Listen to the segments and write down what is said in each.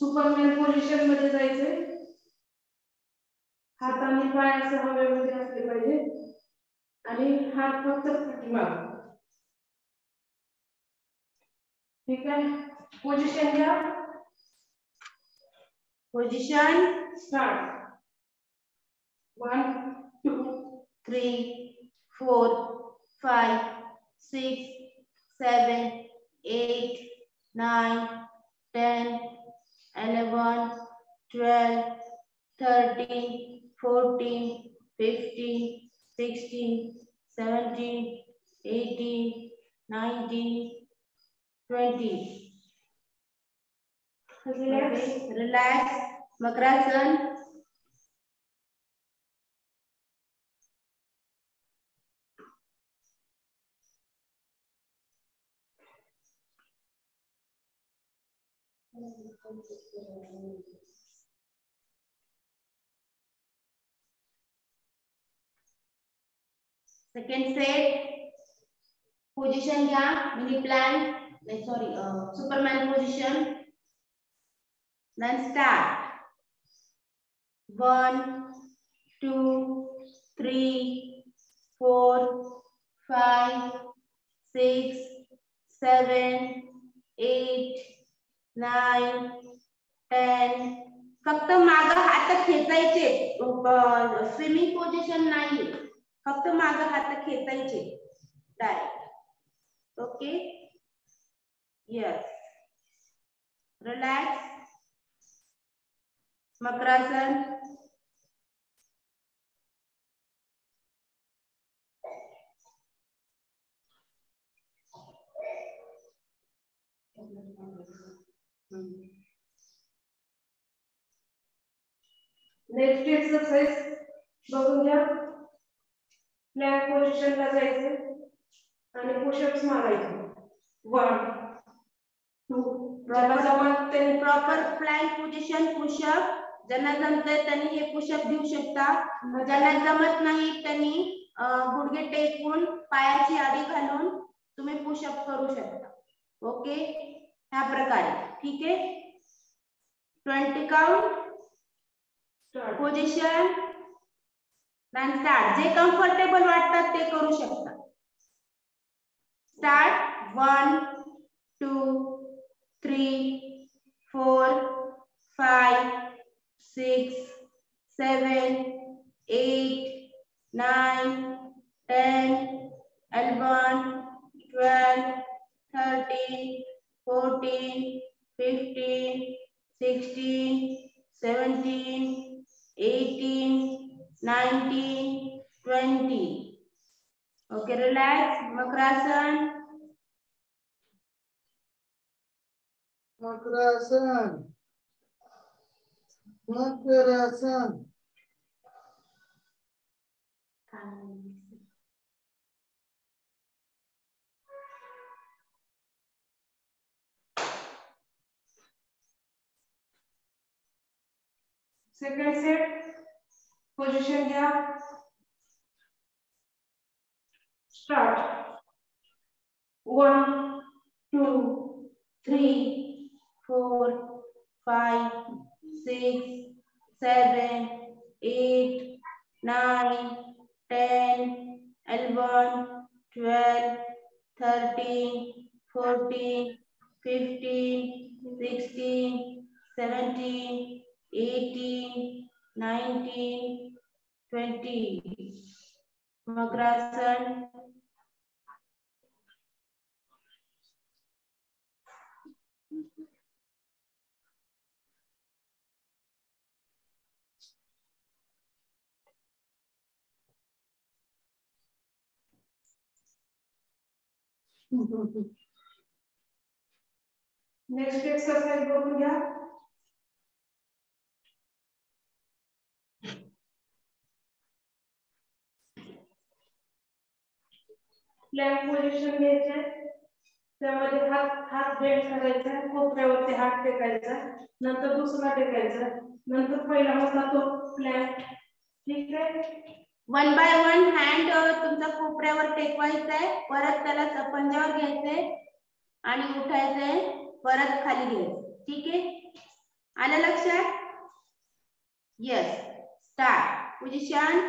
Superman position मध्ये जायचंय. हात आणि पाय असं हवेमध्ये असले पाहिजे. ठीक आहे? पोझिशन घ्या. Position start one two three four five six seven eight nine ten 11, 12, 13, 14, 15, 16, 17, 18, 19, 20. Relax. Relax. Makrasana. Second set position घ्या mini plan sorry uh, superman position then start. One two three four five six seven eight nine ten फक्त माग हात खेचायचे. Swimming position नाही. फक्त माग हात खेचायचे. Direct okay yes relax Makarasana. Next exercise बघून घ्या. प्लॅन पोझिशनला जायचं आणि पुशअप्स मारायचे. वन टू ज्याला जमत त्यांनी प्रॉपर प्लॅन पोझिशन पुशअप ज्यांना जमतंय त्यांनी हे पुशअप घेऊ शकता. ज्यांना जमत नाही त्यांनी गुडघे टेकून पायाची आडी घालून तुम्ही पुशअप करू शकता. ओके ह्या प्रकारे ठीक आहे? ट्वेंटी काउंट पोझिशन स्टार्ट जे कम्फर्टेबल वाटतात ते करू शकता start one two three four five six seven eight nine ten eleven twelve thirteen 14, 15, 16, 17, 18, 19, 20. Okay, relax. Makrasana. Makrasana. Makrasana. Second set position क्या start one two three four five six seven eight nine ten eleven twelve thirteen fourteen fifteen sixteen seventeen 18, 19, 20. Next exercise, go to plan position घ्यायचे. त्यामध्ये हात हात bend करायचा कोपऱ्यावरती हात टेकायचा नंतर दुसरा टेकायचा नंतर पहिला होता तो प्लॅन ठीक आहे? वन बाय वन हँड तुमचा कोपऱ्यावर टेकवायचा आहे परत त्याला पंजावर घ्यायचंय आणि उठायचंय परत खाली घ्यायचं. ठीक आहे? आलं लक्षात? Yes start position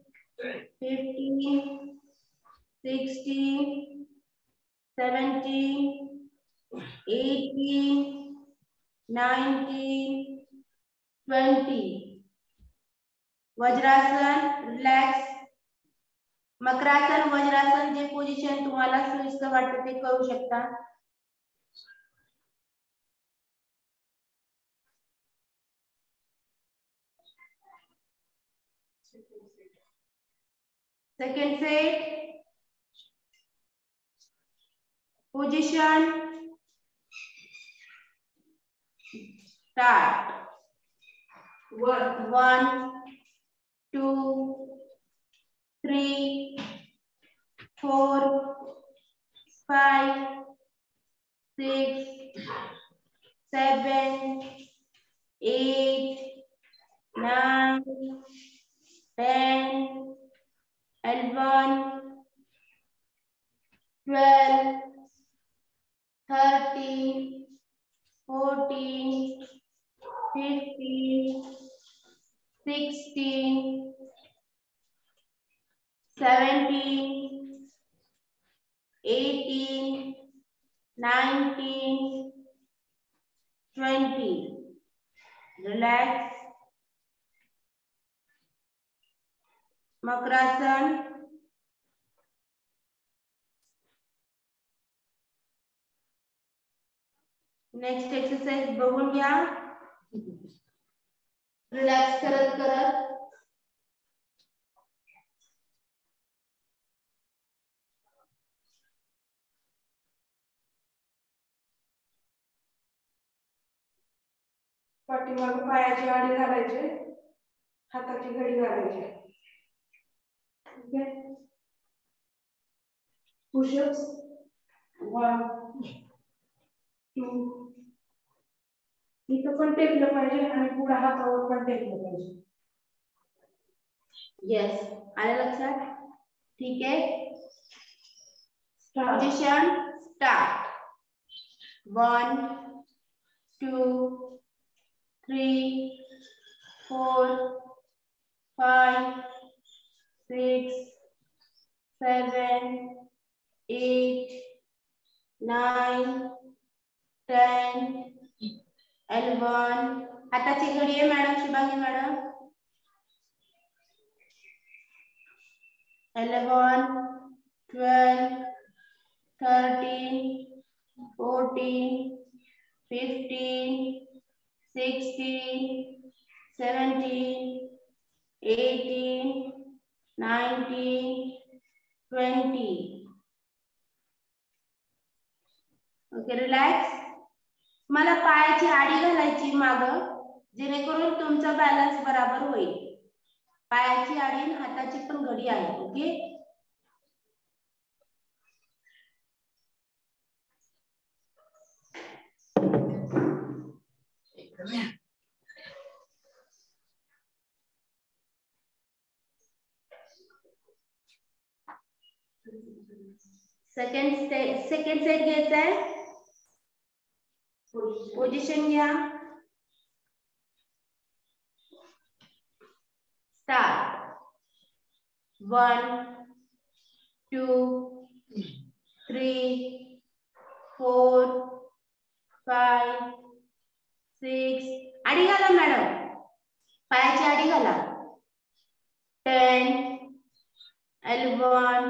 fifteen, sixteen, seventeen, eighteen, nineteen, twenty. Vajrasana relax Makarasana Vajrasana जे पोझिशन तुम्हाला सोयीस्कर वाटतं ते करू शकता Second set. Position. Start. Work One, two, three, four, five, six, seven, eight, nine, ten, and 1, 12, 13, 14, 15, 16, 17, 18, 19, 20. Relax. Makarasana. Next exercise बघून घ्या. Relax करत करत. पाठीमाग पायाची आडी घालायचे. हाताची घडी घालायची. ओके पुशअप्स वन टू इथं पण टेकलं पाहिजे आणि पुढे हातावर पण टेकलं पाहिजे येस आलं लक्षात ठीक आहे Start. Position. Start. One, two, three, four, five, six, seven, eight, nine, ten, eleven. हाताची घडी आहे madam Shubhangi madam eleven, twelve, thirteen, fourteen, fifteen, sixteen, seventeen, eighteen, nineteen, twenty. Okay relax मला पायाची आडी घालायची माग जेणेकरून तुमचा बॅलन्स बराबर होईल. पायाची आडी आणि हाताची पण घडी आहे ओके सेकंड सेकंड सेट घ्यायचा आहे पोझिशन घ्या start one two three four five six आडी घाला मॅडम पायाची आडी घाला टेन एलेवन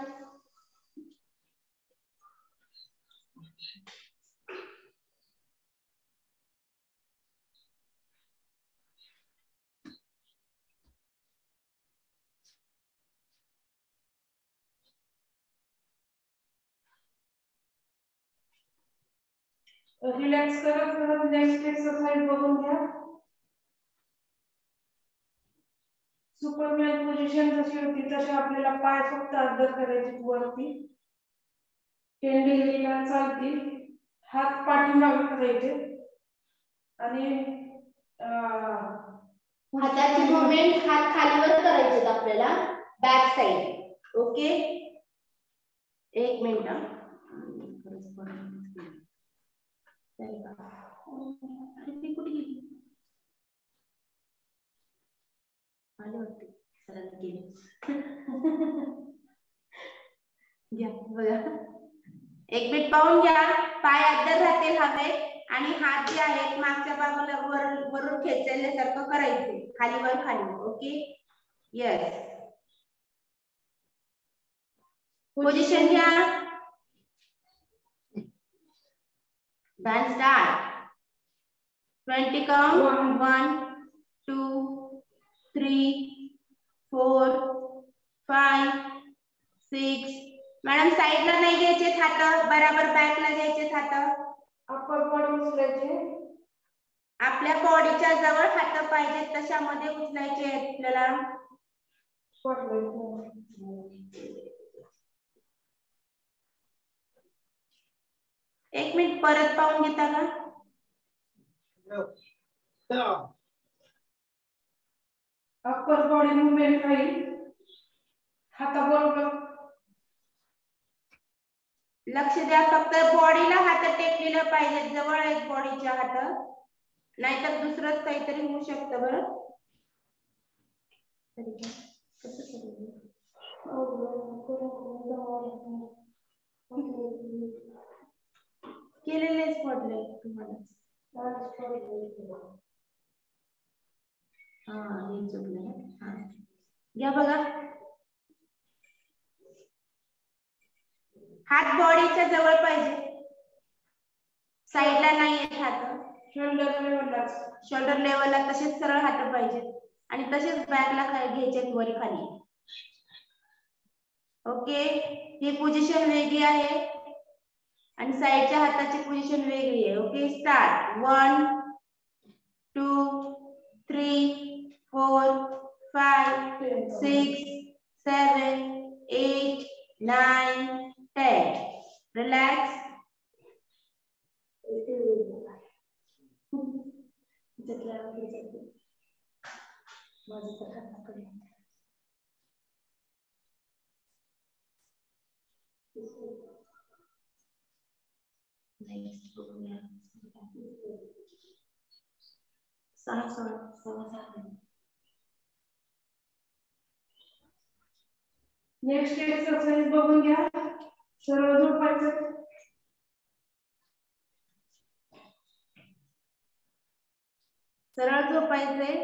रिलॅक्स करत करत नेक्स्ट एक्सरसाइज बघून घ्या. सुपरमॅन पोझिशन जशी होती तशी आपल्याला पाय फक्त अद्दर करायचे वरती. टेन डिग्रीला चालतील. हात पाठीमागे करायचे. आणि हाताची मुवमेंट हात खालीवर करायचे आपल्याला. बॅक साइड ओके एक मिनिट. अरे कुठे गेली आले वाटते सरांनी केली घ्या बघा एक मिनिट पाहून घ्या. पाय अद्दर राहतील हवेत आणि हात जे आहेत मागच्या बाजूला वर वरून खेचल्यासारखं करायचे. खाली वर खाली ओके? येस पोझिशन घ्या. Then start. 20 count. One. One, two, three, four, five, six. Madam साईडला नाही घ्यायचे हात बराबर बॅकला घ्यायचे हात अप्पर बॉडी उचलायचे आपल्या बॉडीच्या जवळ हात पाहिजेत तशामध्ये उचलायचे आपल्याला एक मिनिट परत पाहून घेता का. अप्पर बॉडी मुवमेंट राहील हाताबरोबर लक्ष द्या फक्त बॉडीला हात टेकलेलं पाहिजे जवळ आहेत बॉडीच्या हात नाहीतर दुसरंच काहीतरी होऊ शकतं बरं? केलेलेच पडले तुम्हाला. हा हे चुकलं हा. घ्या बघा. हात बॉडीच्या जवळ पाहिजे. साईडला नाही आहेत हात. शोल्डर लेवलला शोल्डर लेवलला तसेच सरळ हात पाहिजेत. आणि तसेच बॅकला घ्यायचे वरी खाली ओके ही पोझिशन वेगळी आहे. आणि साईडच्या हाताची पोझिशन वेगळी आहे. Okay start one two three four five six seven eight nine ten relax माझं सहा सहा सहा नेक्स्ट एक्सरसाइज बघून घ्या सरळ झोपायचं सरळ झोपायचे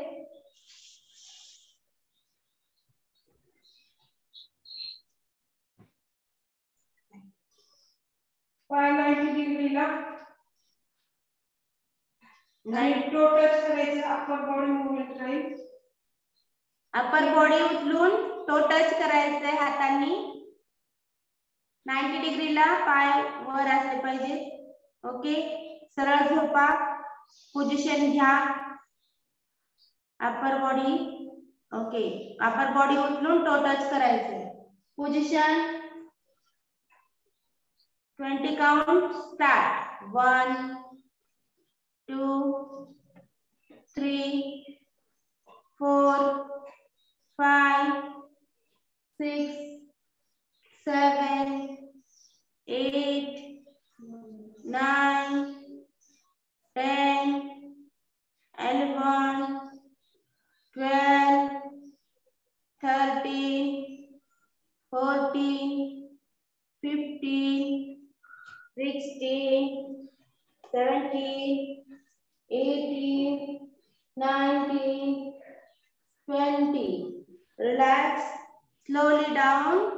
अप्पर बॉडी मुवमेंट राहील. अपर बॉडी उचलून तो टच करायचंय हातांनी. नाईन्टी डिग्रीला पाय वर असले पाहिजे. ओके सरळ झोपा. पोझिशन घ्या. Upper body okay upper body उचलून तो टच करायचंय. Position 20 count start. One, two, three, four, five, six, seven, eight, nine, ten, eleven, twelve, thirteen, fourteen, 16, 17, 18, 19, 20. Relax. Slowly down.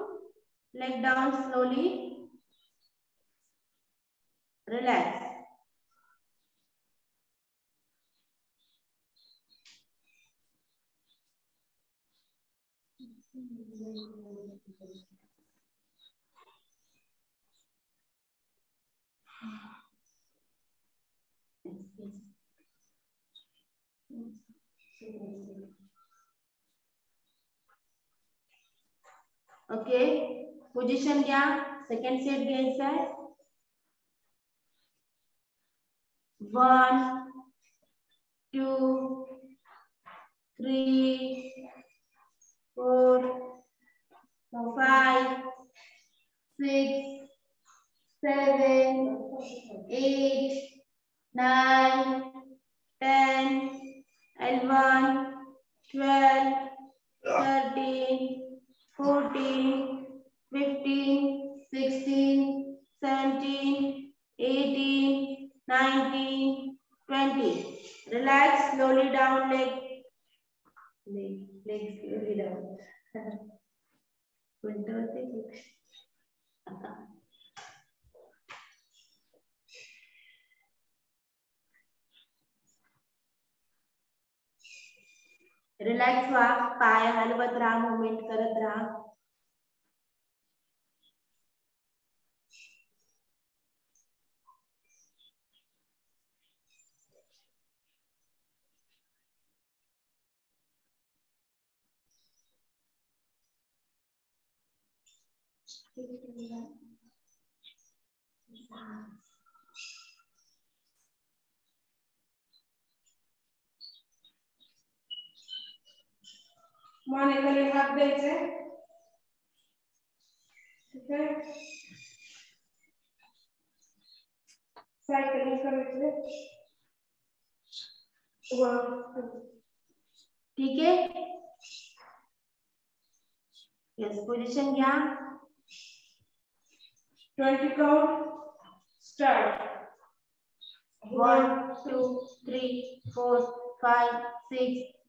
Leg down slowly. Relax. Thank you. Okay position घ्या second set घ्यायचा आहे one two three four five six seven eight nine ten eleven twelve thirteen 14, 15, 16, 17, 18, 19, 20. Relax slowly down leg. Leg, leg slowly down. Relax व्हा। पाय हलवत राहा movement करत राहा। मन एखे हाथ द्यायचे ठीक है? यस पोजीशन घ्या twenty count start one two three four five six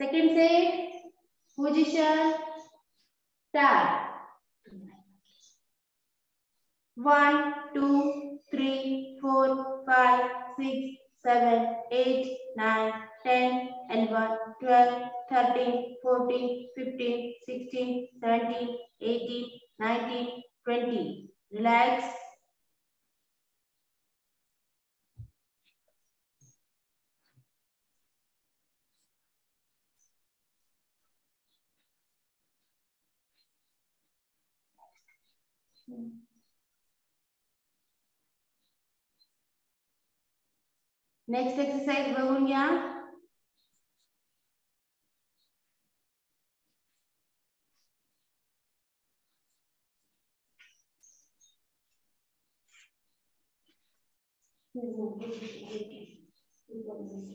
Second से पोजिशन चार one two three four five six seven eight nine ten and one twelve thirteen fourteen fifteen sixteen seventeen eighteen nineteen twenty relax next exercise बघून घ्या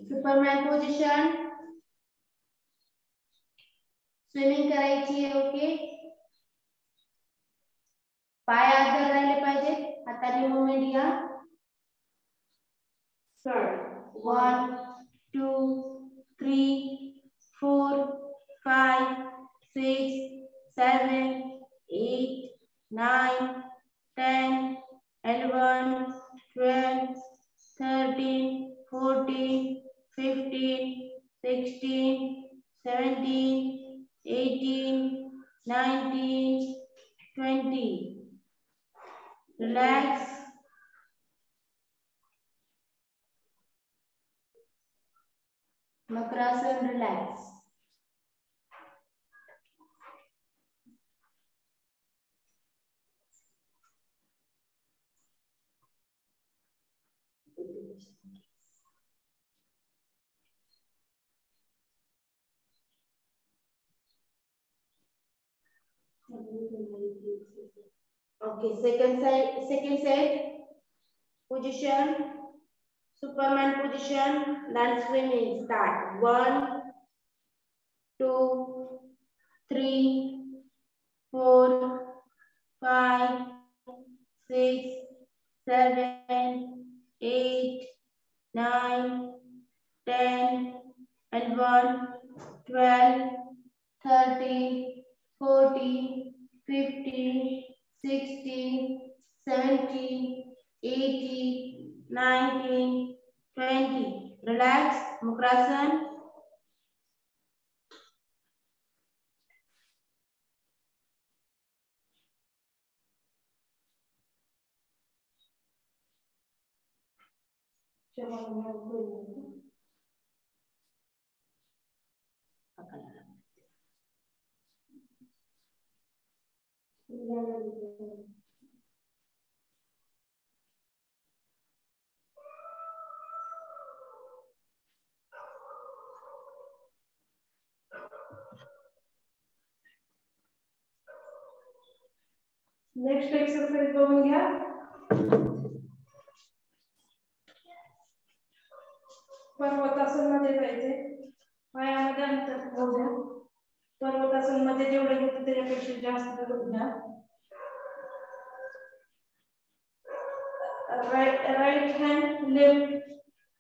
Superman position swimming करायची आहे okay पाय आत राहिले पाहिजेत हाताने मुवमेंट घ्या start one, two, three, four, five, six, seven, eight, nine, ten, eleven, twelve, thirteen, fourteen, fifteen, sixteen, seventeen, eighteen, nineteen, twenty. relax. Makrasana, relax. Thank you. Okay, second side, second set, position, Superman position, then swimming, start. One, two, three, four, five, six, seven, eight, nine, ten, and one, twelve, thirty, forty, fifty, 16, 17, 18, 19, 20. Relax, Mukrasan. Thank you. Next exercise बघून घ्या. पर्वतासनमध्ये जायचे पायामध्ये अंतर राहू द्या. पर्वतासनमध्ये जेवढे घेतो त्याच्यापेक्षा जास्त करून घ्या. राईट राईट हँड लेफ़्ट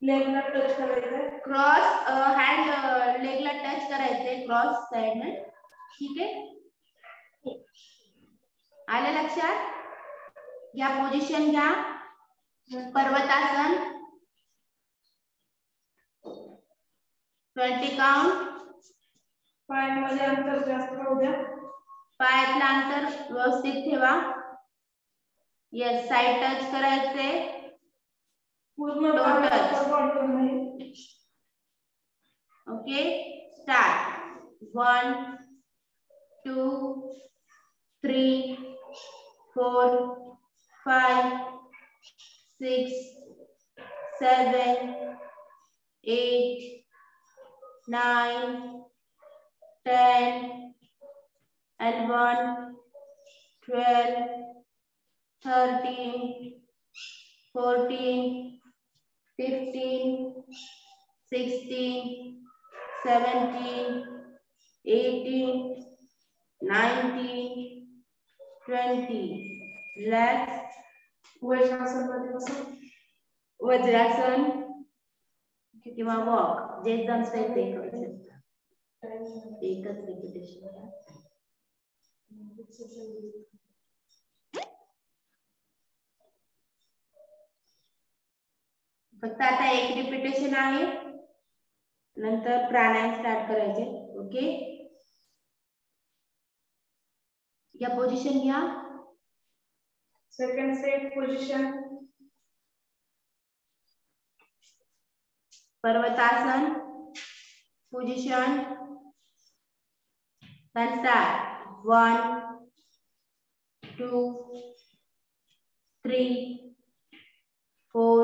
लेगला टच करायचं क्रॉस हँड लेगला टच करायचे क्रॉस साइडने ठीक आहे? आलं लक्षात? या पोझिशन घ्या. पर्वतासन. ट्वेंटी काउंट पायामध्ये अंतर जास्त राहू द्या. पायातलं अंतर व्यवस्थित ठेवा. येस साइड टच करायचे पूर्ण Don't touch. पायाचं control नाही okay start one two three four five six seven eight nine, ten, and one, twelve, thirteen, fourteen, fifteen, sixteen, seventeen, eighteen, nineteen, twenty. Vajrasana मध्ये बसा वज्रासन किंवा वॉक जे जमतंय ते करू शकता एकच रिपिटेशन फक्त आता एक रिपिटेशन आहे. नंतर प्राणायाम स्टार्ट करायचे. ओके या पोझिशन घ्या. Second set position parvatasana. Position start. One two three four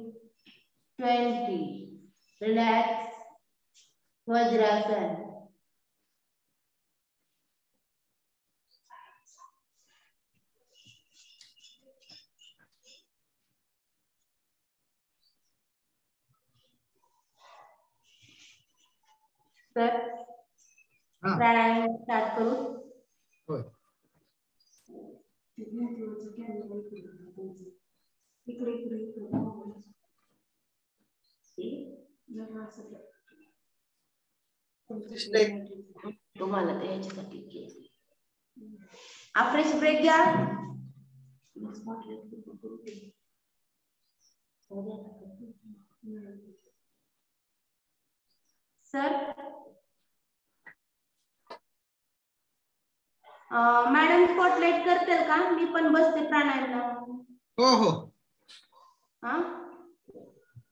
twenty. Relax. Vajrasan. तर हा. प्राणायाम स्टार्ट करू होय इकडे इकडे इकडे जरा असं द्या. तुम्हाला याच्यासाठी केली. ब्रेक घ्या सर? मॅडम स्पॉटलाइट करतील का? मी पण बसते प्राणायाम हो हो. हा?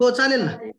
हो चालेल ना.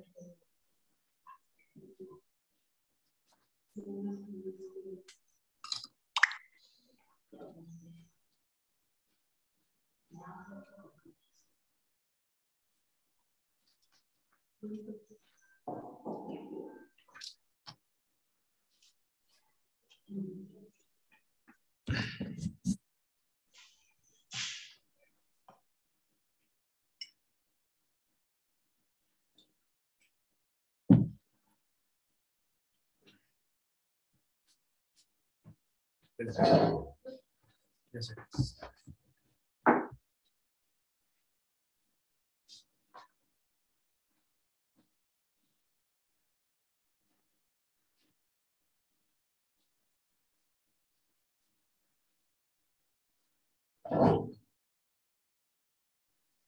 Sim. Yes, sir.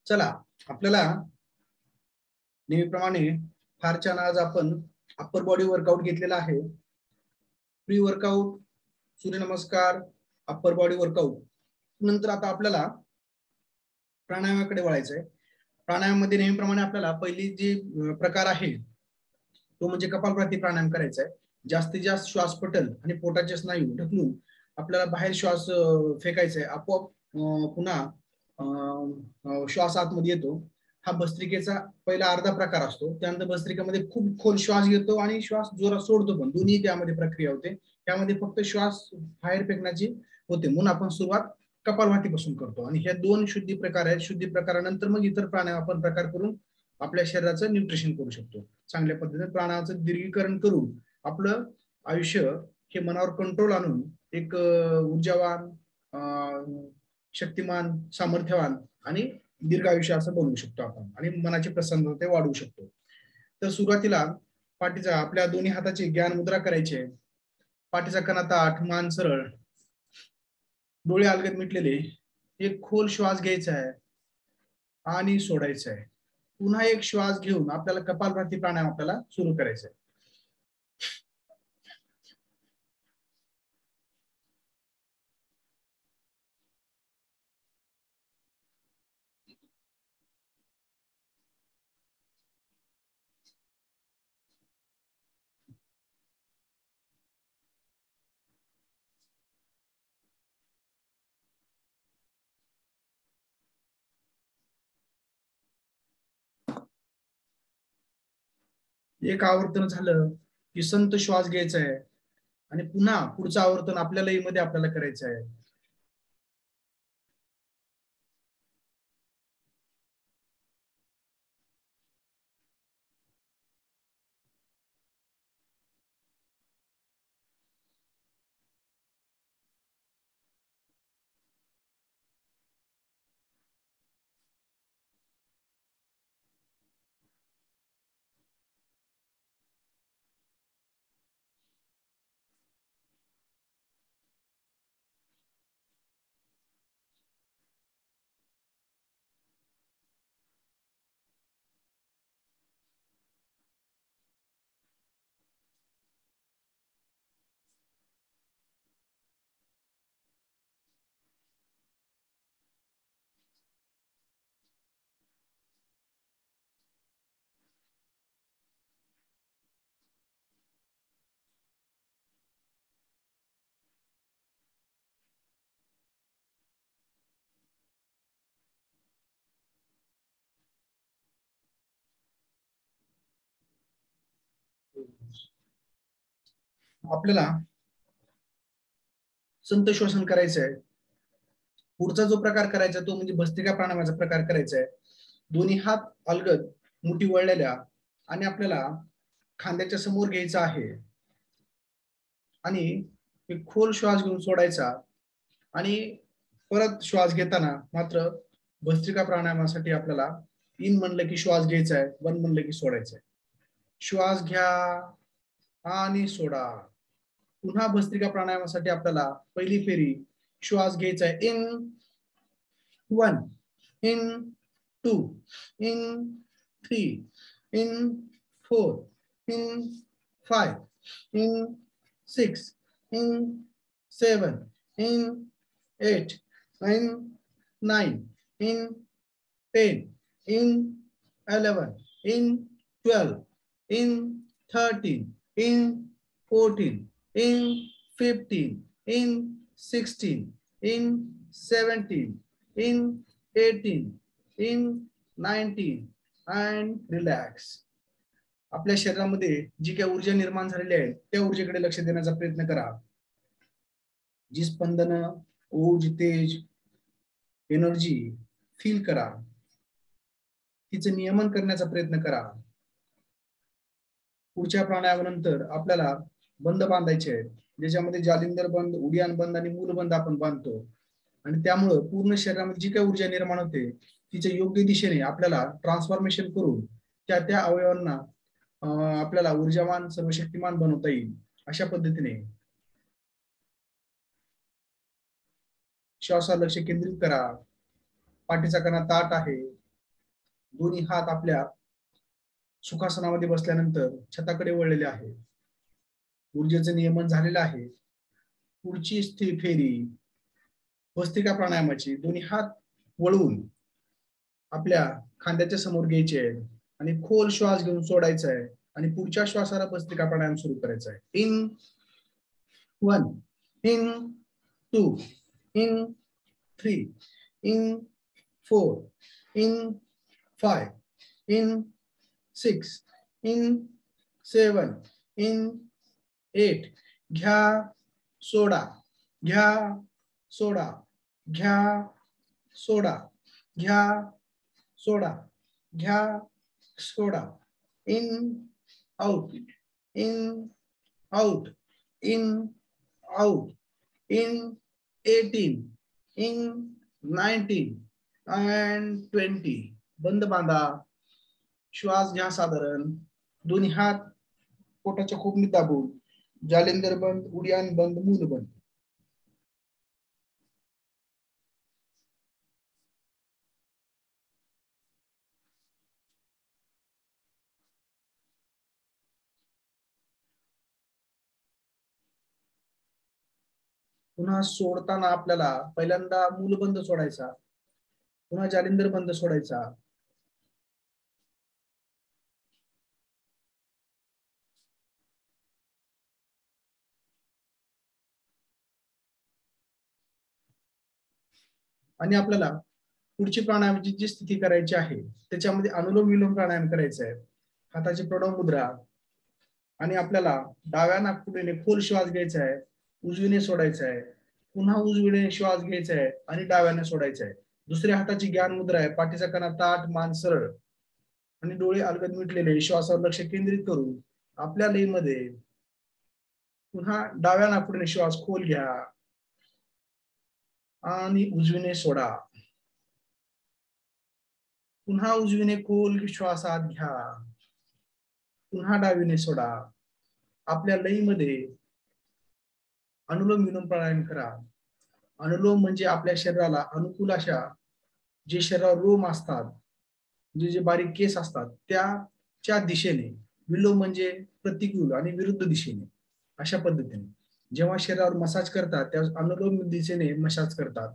चला आपल्याला नेहमीप्रमाणे फार छान आज आपण अप्पर बॉडी वर्कआउट घेतलेला आहे pre workout surya namaskar upper body workout नंतर आता आपल्याला प्राणायामाकडे वळायचंय. प्राणायामामध्ये नेहमीप्रमाणे आपल्याला पहिली जी प्रकार आहे तो म्हणजे कपालभाती प्राणायाम करायचा आहे जास्तीत जास्त श्वास पटल आणि पोटाचे स्नायू ढकलून आपल्याला बाहेर श्वास फेकायचा आहे आपोआप पुन्हा श्वास आतमध्ये येतो. हा भस्त्रिकेचा पहिला अर्धा प्रकार असतो. त्यानंतर भस्त्रिकेमध्ये खूप खोल श्वास घेतो आणि श्वास जोरात सोडतो पण. दोन्ही त्यामध्ये प्रक्रिया होते. त्यामध्ये फक्त श्वास बाहेर फेकण्याची होते. म्हणून आपण सुरुवात कपालभातीपासून करतो. आणि ह्या दोन शुद्धी प्रकार आहेत. शुद्धी प्रकारानंतर मग इतर प्राणायाम आपण प्रकार करून आपल्या शरीराचं न्यूट्रिशन करू शकतो. चांगल्या पद्धतीने प्राणाचं दीर्घीकरण करून आपलं आयुष्य हे मनावर कंट्रोल आणून एक ऊर्जावान शक्तिमान सामर्थ्यवान आणि दीर्घ आयुष्य असं बनवू शकतो आपण. आणि मनाची प्रसन्नता वाढवू शकतो. तर सुरुवातीला पाठीचा आपल्या दोन्ही हाताची ज्ञान मुद्रा करायची. आहे पाठीचा कणाता आठ मान सरळ. डोळे अलगद मिटलेले. एक खोल श्वास घ्यायचा आहे. आणि सोडायचा आहे. पुन्हा एक श्वास घेऊन आपल्याला कपालभाती प्राणायाम आपल्याला सुरू करायचा आहे. एक आवर्तन झालं की संत श्वास घ्यायचा आहे. आणि पुन्हा पुढचं आवर्तन आपल्या लईमध्ये आपल्याला करायचं आहे. आपल्याला संत श्वसन करायचं आहे पुढचा जो प्रकार करायचा तो म्हणजे भस्त्रिका प्राणायामाचा प्रकार करायचा आहे दोन्ही हात अलगद मुठी वळलेल्या आणि आपल्याला खांद्याच्या समोर घ्यायचा आहे. आणि एक खोल श्वास घेऊन सोडायचा आणि परत श्वास घेताना मात्र भस्त्रिका प्राणायामासाठी आपल्याला इन म्हणलं की श्वास घ्यायचा आहे वन म्हणलं की सोडायचं आहे श्वास घ्या. सोडा. पुन्हा भस्त्रिका प्राणायामासाठी आपल्याला फेरी श्वास घ्यायचा in in two, in three, in four, in five in six, in seven, in eight, in nine, in ten, in eleven in twelve in thirteen in fourteen in fifteen in sixteen in seventeen in eighteen in nineteen and relax. आपल्या शरीरामध्ये जी काही ऊर्जा निर्माण झालेली आहे त्या ऊर्जेकडे लक्ष देण्याचा प्रयत्न करा. जी स्पंदन ऊर्ज तेज एनर्जी फील करा. तिचं नियमन करण्याचा प्रयत्न करा. पुढच्या प्राणायामानंतर आपल्याला बंद बांधायचे आहेत. ज्याच्यामध्ये जालिंदर बंद उडियान बंद आणि मूलबंद आपण बांधतो. आणि त्यामुळं पूर्ण शरीरामध्ये जी काही ऊर्जा निर्माण होते तिच्या योग्य दिशेने आपल्याला ट्रान्सफॉर्मेशन करून त्या त्या अवयवांना आपल्याला ऊर्जावान सर्वशक्तिमान बनवता येईल अशा पद्धतीने. श्वासावर लक्ष केंद्रित करा. पाठीचा कणा ताट आहे. दोन्ही हात आपल्या सुखासनामध्ये बसल्यानंतर छताकडे वळलेले आहे. ऊर्जेचं नियमन झालेलं आहे. पुढची स्थिर फेरी भस्त्रिका प्राणायामाची दोन्ही हात वळवून आपल्या खांद्याच्या समोर घ्यायचे आहे आणि खोल श्वास घेऊन सोडायचा आहे आणि पुढच्या श्वासाला भस्त्रिका प्राणायाम सुरू करायचा आहे. In one in two in three in four in five in six, in seven, in eight. घ्या सोडा घ्या सोडा घ्या सोडा घ्या सोडा घ्या सोडा in out in out in out in eighteen in nineteen and twenty बंद बांधा श्वास घ्या साधारण. दोन्ही हात पोटाच्या खोबणीत दाबून. जालिंदर बंद उडियान बंद मूल बंद. पुन्हा सोडताना आपल्याला पहिल्यांदा मूलबंद सोडायचा. पुन्हा जालिंदर बंद सोडायचा. आणि आपल्याला पुढची प्राणायामाची जी स्थिती करायची आहे त्याच्यामध्ये अनुलोम विलोम प्राणायाम करायचा आहे हाताची प्रणव मुद्रा आणि आपल्याला डाव्या नागपुडीने खोल श्वास घ्यायचा आहे उजवीने सोडायचा आहे पुन्हा उजवीने श्वास घ्यायचा आहे आणि डाव्याने सोडायचा आहे. दुसऱ्या हाताची ज्ञान मुद्रा आहे पाठीचा कणा ताट मान सरळ आणि डोळे अलगद मिटलेले श्वासावर लक्ष केंद्रित करून आपल्या लईमध्ये पुन्हा डाव्या नागपुडीने श्वास खोल घ्या. आणि उजवीने सोडा. पुन्हा उजवीने खोल श्वासात घ्या. पुन्हा डावीने सोडा. आपल्या लईमध्ये अनुलोम विलोम प्राणायाम करा. अनुलोम म्हणजे आपल्या शरीराला अनुकूल अशा जे शरीरावर रोम असतात जे जे बारीक केस असतात त्याच्या दिशेने. विलोम म्हणजे प्रतिकूल आणि विरुद्ध दिशेने. अशा पद्धतीने. जेव्हा शरीरावर मसाज करतात तेव्हा अनुलोम दिशेने मसाज करतात.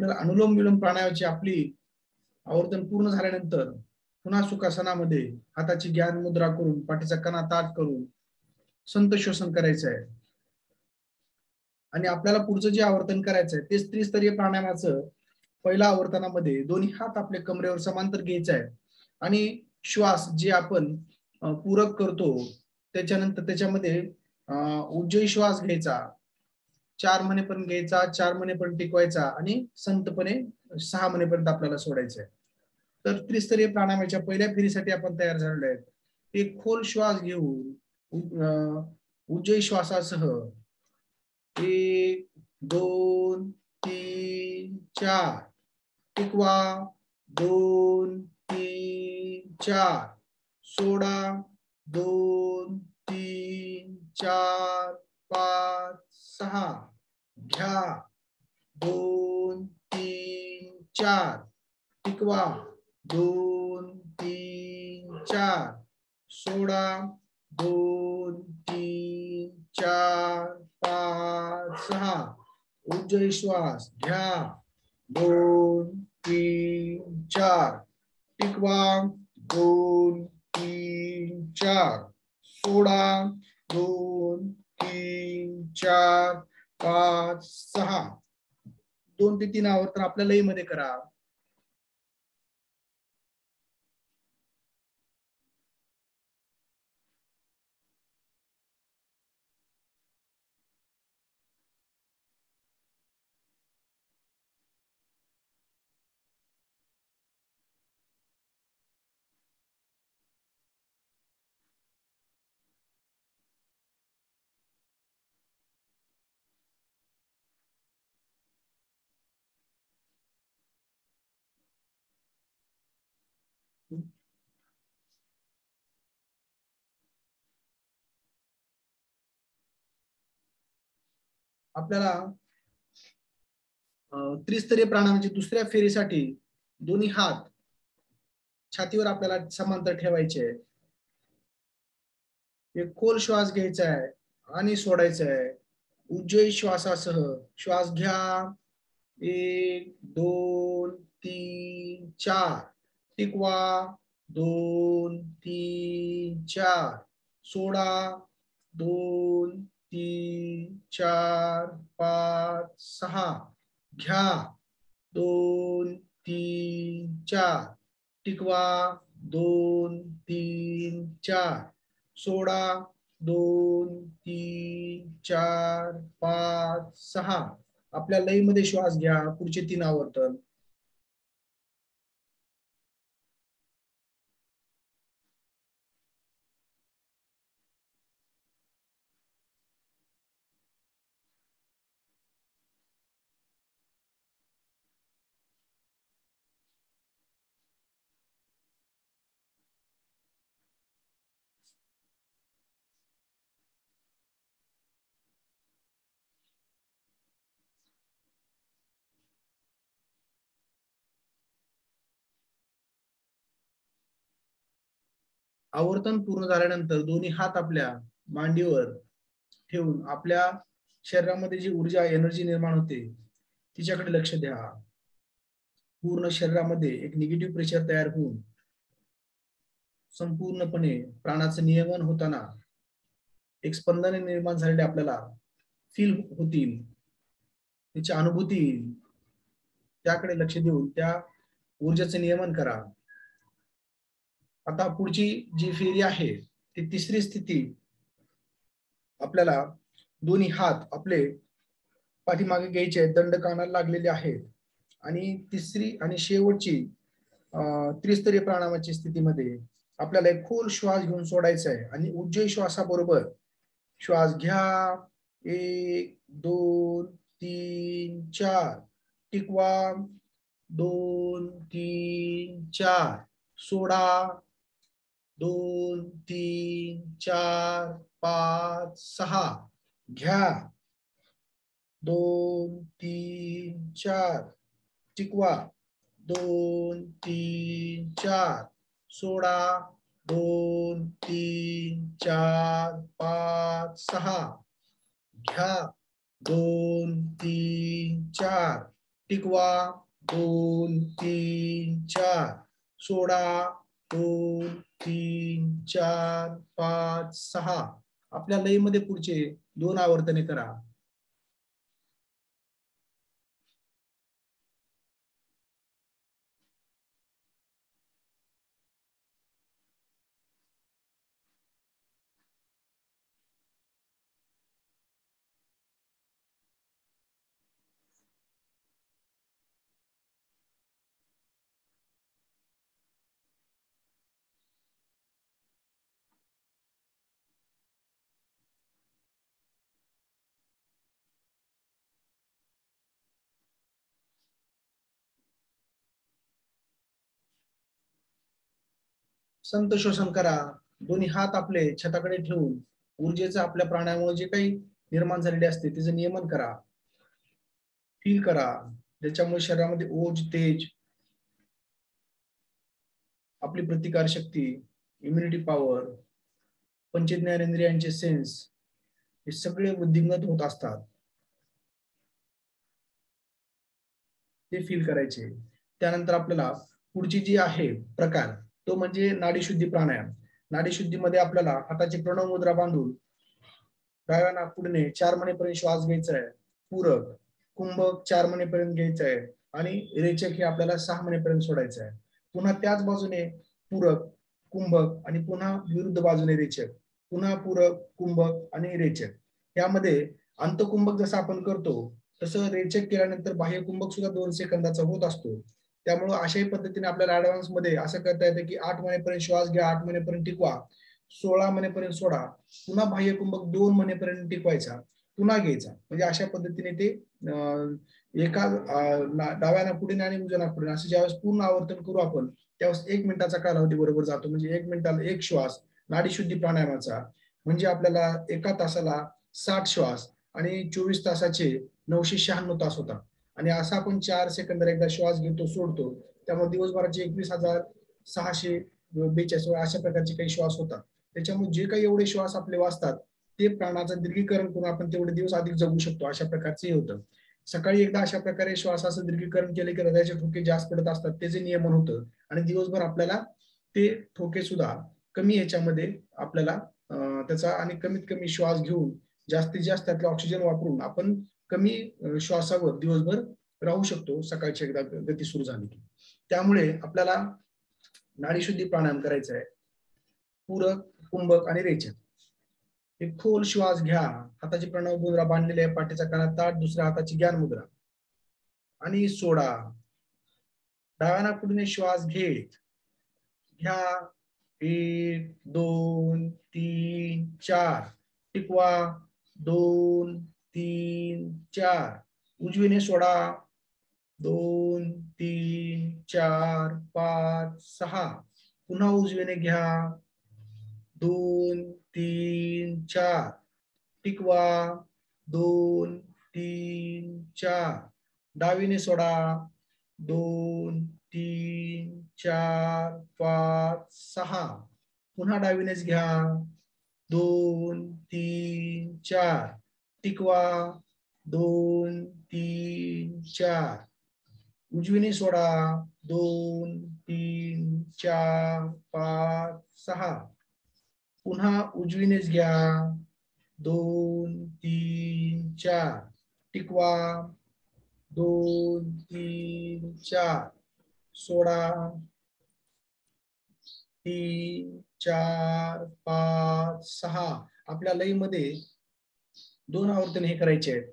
आपल्याला अनुलोम विलोम प्राणायामाची आपली आवर्तन पूर्ण झाल्यानंतर पुन्हा सुखासनामध्ये हाताची ज्ञान मुद्रा करून पाठीचा कणा ताट करून संत श्वसन करायचं आहे आणि आपल्याला पुढचं जे आवर्तन करायचं आहे ते त्रिस्तरीय प्राणायामाचं पहिल्या आवर्तनामध्ये दोन्ही हात आपल्या कमरेवर समांतर घ्यायचं आहे आणि श्वास जे आपण पूरक करतो त्याच्यानंतर त्याच्यामध्ये उज्जयी श्वास घ्यायचा. चार महिनेपर्यंत घ्यायचा चार महिनेपर्यंत टिकवायचा आणि संतपणे सहा महिनेपर्यंत आपल्याला सोडायचं आहे तर त्रिस्तरीय प्राणायामाच्या पहिल्या फेरीसाठी आपण तयार झालेलो आहे एक खोल श्वास घेऊन उज्जय श्वासासह एक दोन तीन चार. टिकवा. दोन तीन चार. सोडा. दोन तीन चार पाच सहा. घ्या. दोन तीन चार. टिकवा. दोन तीन चार. सोडा. दोन तीन चार पाच सहा. उज्जय श्वास घ्या. दोन तीन चार. टिकवा. दोन तीन चार. सोडा. दोन तीन चार पाच सहा. दोन ते तीन आवर्तन आपल्या लईमध्ये करा. आपल्याला त्रिस्तरीय प्राणायामाची दुसऱ्या फेरीसाठी दोन्ही हात छातीवर आपल्याला समांतर ठेवायचे. एक खोल श्वास घ्यायचा आहे आणि सोडायचा आहे उज्जयी श्वासासह श्वास घ्या. एक दोन तीन चार. टिकवा दोन तीन चार. सोडा. दोन तीन चार पाच सहा. घ्या. दोन तीन चार. टिकवा. दोन तीन चार. सोडा. दोन तीन चार पाच सहा. आपल्या लईमध्ये श्वास घ्या. पुढचे तीन आवर्तन. आवर्तन पूर्ण झाल्यानंतर दोन्ही हात आपल्या मांडीवर ठेवून आपल्या शरीरामध्ये जी ऊर्जा एनर्जी निर्माण होते तिच्याकडे लक्ष द्या. पूर्ण शरीरामध्ये एक निगेटिव्ह प्रेशर तयार होऊन संपूर्णपणे प्राणाचं नियमन होताना एक स्पंदने निर्माण झालेले आपल्याला फील होतील त्याची अनुभूती येईल त्याकडे लक्ष देऊन त्या ऊर्जेचं नियमन करा. आता पुढची जी फेरी आहे ती तिसरी स्थिती. आपल्याला दोन्ही हात आपले पाठीमागे घ्यायचे दंड कानाला लागलेले आहेत. आणि तिसरी आणि शेवटची त्रिस्तरीय प्राणायामाची स्थितीमध्ये आपल्याला एक खोल श्वास घेऊन सोडायचा आहे. आणि उज्जय श्वासाबरोबर श्वास घ्या. एक दोन तीन चार. टिकवा. दोन तीन चार. सोडा. दोन तीन, चार, पाच सहा घ्या दोन तीन, चार, टिकवा। दोन तीन, चार सोडा दोन तीन, चार, पाच सहा घ्या दोन तीन, चार, टिकवा। दोन तीन, चार सोडा दोन तीन चार पाच सहा. आपल्या लयमध्ये पुढचे दोन आवर्तने करा. संत शोषण करा दोन्ही हात आपले छताकडे ठेवून ऊर्जेचं आपल्या प्राण्यामुळे जे काही निर्माण झालेले असते त्याचं नियमन करा. फील करा. ज्याच्यामुळे शरीरामध्ये ओज तेज आपली प्रतिकार शक्ती इम्युनिटी पॉवर पंचज्ञानेंद्रियांचे सेन्स हे सगळे वृद्धिंगत होत असतात. ते फील करायचे. त्यानंतर आपल्याला पुढची जी आहे प्रकार तो म्हणजे नाडीशुद्धी प्राणायाम. नाडीशुद्धीमध्ये आपल्याला हाताची प्रणव मुद्रा बांधून डाव्या नागपुडीने चार महिनेपर्यंत श्वास घ्यायचा आहे. पूरक कुंभक चार महिनेपर्यंत घ्यायचं आहे आणि रेचक हे आपल्याला सहा महिनेपर्यंत सोडायचं आहे. पुन्हा त्याच बाजूने पूरक कुंभक आणि पुन्हा विरुद्ध बाजूने रेचक. पुन्हा पूरक कुंभक आणि रेचक. यामध्ये अंतकुंभक जसं आपण करतो तसं रेचक केल्यानंतर बाह्य कुंभक सुद्धा दोन सेकंदाचा होत असतो. त्यामुळे अशाही पद्धतीने आपल्याला ऍडव्हान्समध्ये असं करता येतं की आठ महिन्यापर्यंत श्वास घ्या आठ महिन्यापर्यंत टिकवा सोळा महिन्यापर्यंत सोडा पुन्हा बाह्य कुंभक दोन महिन्यापर्यंत टिकवायचा पुन्हा घ्यायचा. म्हणजे अशा पद्धतीने ते एका डाव्या नागपुडीने आणि उजव्या नागपुडीने असं ज्यावेळेस पूर्ण आवर्तन करू आपण त्यावेळेस एक मिनिटाचा कालावधी बरोबर जातो. म्हणजे एक मिनिटाला एक श्वास नाडीशुद्धी प्राणायामाचा. म्हणजे आपल्याला एका तासाला साठ श्वास आणि चोवीस तासाचे नऊशे शहाण्णव तास होता आणि असा आपण चार सेकंदर एकदा श्वास घेतो सोडतो. त्यामुळे दिवसभराचे एकवीस हजार सहाशे बेचाळीस अशा प्रकारचे काही श्वास होतात. त्याच्यामुळे जे काही एवढे श्वास आपले वाचतात ते प्राणाचं दीर्घीकरण करून आपण तेवढे दिवस अधिक जगू शकतो. अशा प्रकारचे होतं. सकाळी एकदा अशा प्रकारे श्वासाचं दीर्घीकरण केले की हृदयाचे ठोके जास्त पडत असतात त्याचे नियमन होतं. आणि दिवसभर आपल्याला ते ठोके सुद्धा कमी याच्यामध्ये आपल्याला त्याचा आणि कमीत कमी श्वास घेऊन जास्तीत जास्त त्यातलं ऑक्सिजन वापरून आपण कमी श्वासावर दिवसभर राहू शकतो सकाळची एकदा गती सुरू झाली की. त्यामुळे आपल्याला नाडीशुद्धी प्राणायाम करायचा आहे. पूरक कुंभक आणि रेचक. एक खोल श्वास घ्या. हाताची प्रणव मुद्रा बांधलेली आहे. पाठीचा कणा ताट दुसऱ्या हाताची ज्ञान मुद्रा. आणि सोडा. डाव्या पुढे श्वास घेत. घ्या. एक दोन तीन चार. टिकवा. दोन तीन चार. उजवीने सोडा. दोन तीन चार पाच सहा. पुन्हा उजवीने घ्या. दोन तीन चार. टिकवा. दोन तीन चार. डावीने सोडा. दोन तीन चार पाच सहा. पुन्हा डावीनेच घ्या. दोन तीन चार. टिकवा. दोन तीन चार. उजवीने सोडा. दोन तीन चार पाच सहा. पुन्हा उजवीनेच घ्या. दोन तीन चार. टिकवा. दोन तीन चार. सोडा. तीन चार पाच सहा. आपल्या लईमध्ये दोन आवर्तन हे करायचे आहेत.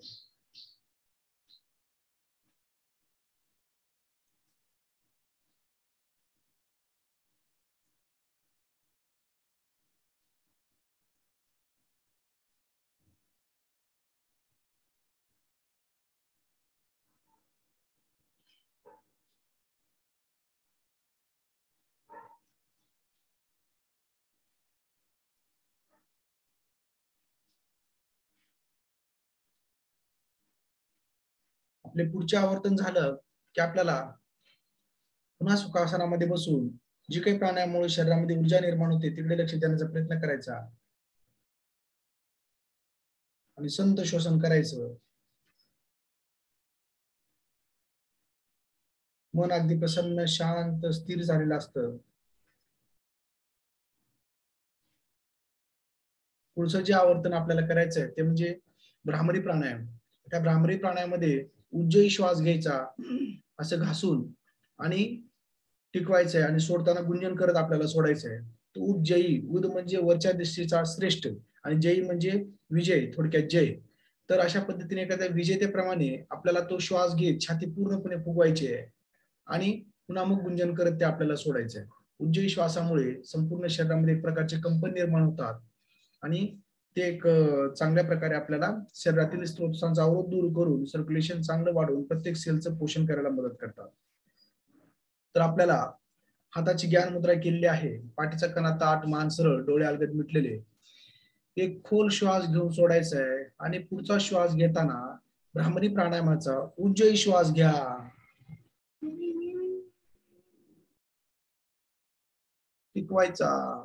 आपले पुढचे आवर्तन झालं की आपल्याला पुन्हा सुखासनामध्ये बसून जी काही प्राणायामामुळे शरीरामध्ये ऊर्जा निर्माण होते तिकडे लक्ष देण्याचा प्रयत्न करायचा. आणि संत शोषण करायचं. मन अगदी प्रसन्न शांत स्थिर झालेलं असतं. पुढचं जे आवर्तन आपल्याला करायचं आहे ते म्हणजे भ्रामरी प्राणायाम. त्या भ्रामरी प्राणायामध्ये उज्जयी श्वास घ्यायचा असं घासून आणि टिकवायचंय आणि सोडताना गुंजन करत आपल्याला सोडायचंय. तो उज्जयी उद म्हणजे वरच्या दृष्टीचा श्रेष्ठ आणि जयी म्हणजे विजय थोडक्यात जय. तर अशा पद्धतीने एखाद्या विजेतेप्रमाणे आपल्याला तो श्वास घेत छाती पूर्णपणे फुगवायची आहे आणि पुन्हा मग गुंजन करत ते आपल्याला सोडायचंय. उज्जयी श्वासामुळे संपूर्ण शरीरामध्ये एक प्रकारचे कंपन निर्माण होतात आणि ते एक चांगल्या प्रकारे आपल्याला शरीरातील स्त्रोतांचा अवरोध दूर करून सर्क्युलेशन चांगलं वाढवून प्रत्येक सेलचं पोषण करायला मदत करतात. तर आपल्याला हाताची ज्ञान मुद्रा केलेली आहे. पाठीचा कणा ताट मान सरळ डोळे अलगद मिटलेले. एक खोल श्वास घेऊन सोडायचा आहे आणि पुढचा श्वास घेताना भ्रामरी प्राणायामाचा उज्जयी श्वास घ्या. टिकवायचा.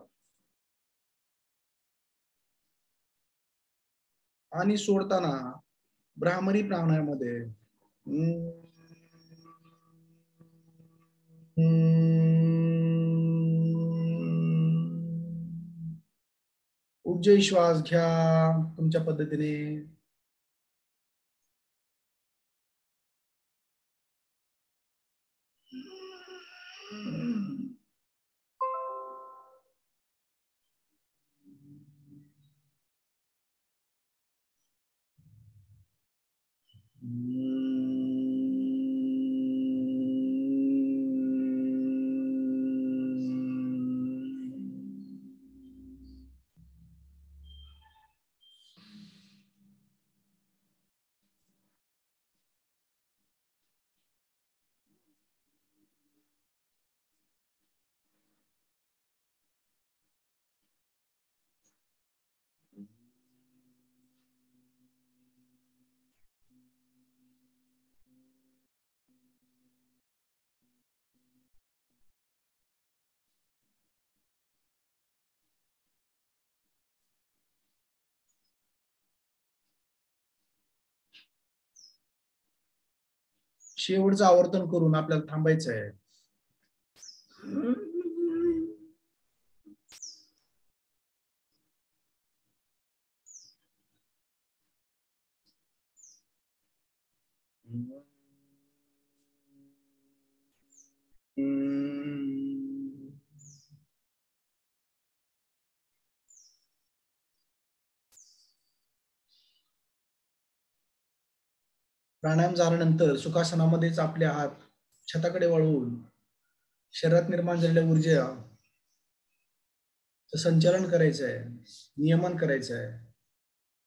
आणि सोडताना ब्राह्मणी प्राणायामध्ये उपजय श्वास घ्या तुमच्या पद्धतीने. Mm. शेवटचं आवर्तन करून आपल्याला थांबायचं आहे mm. प्राणायाम झाल्यानंतर सुखासनामध्येच आपले हात छताकडे वळवून शरीरात निर्माण झालेल्या ऊर्जा संचालन करायचं आहे नियमन करायचं आहे.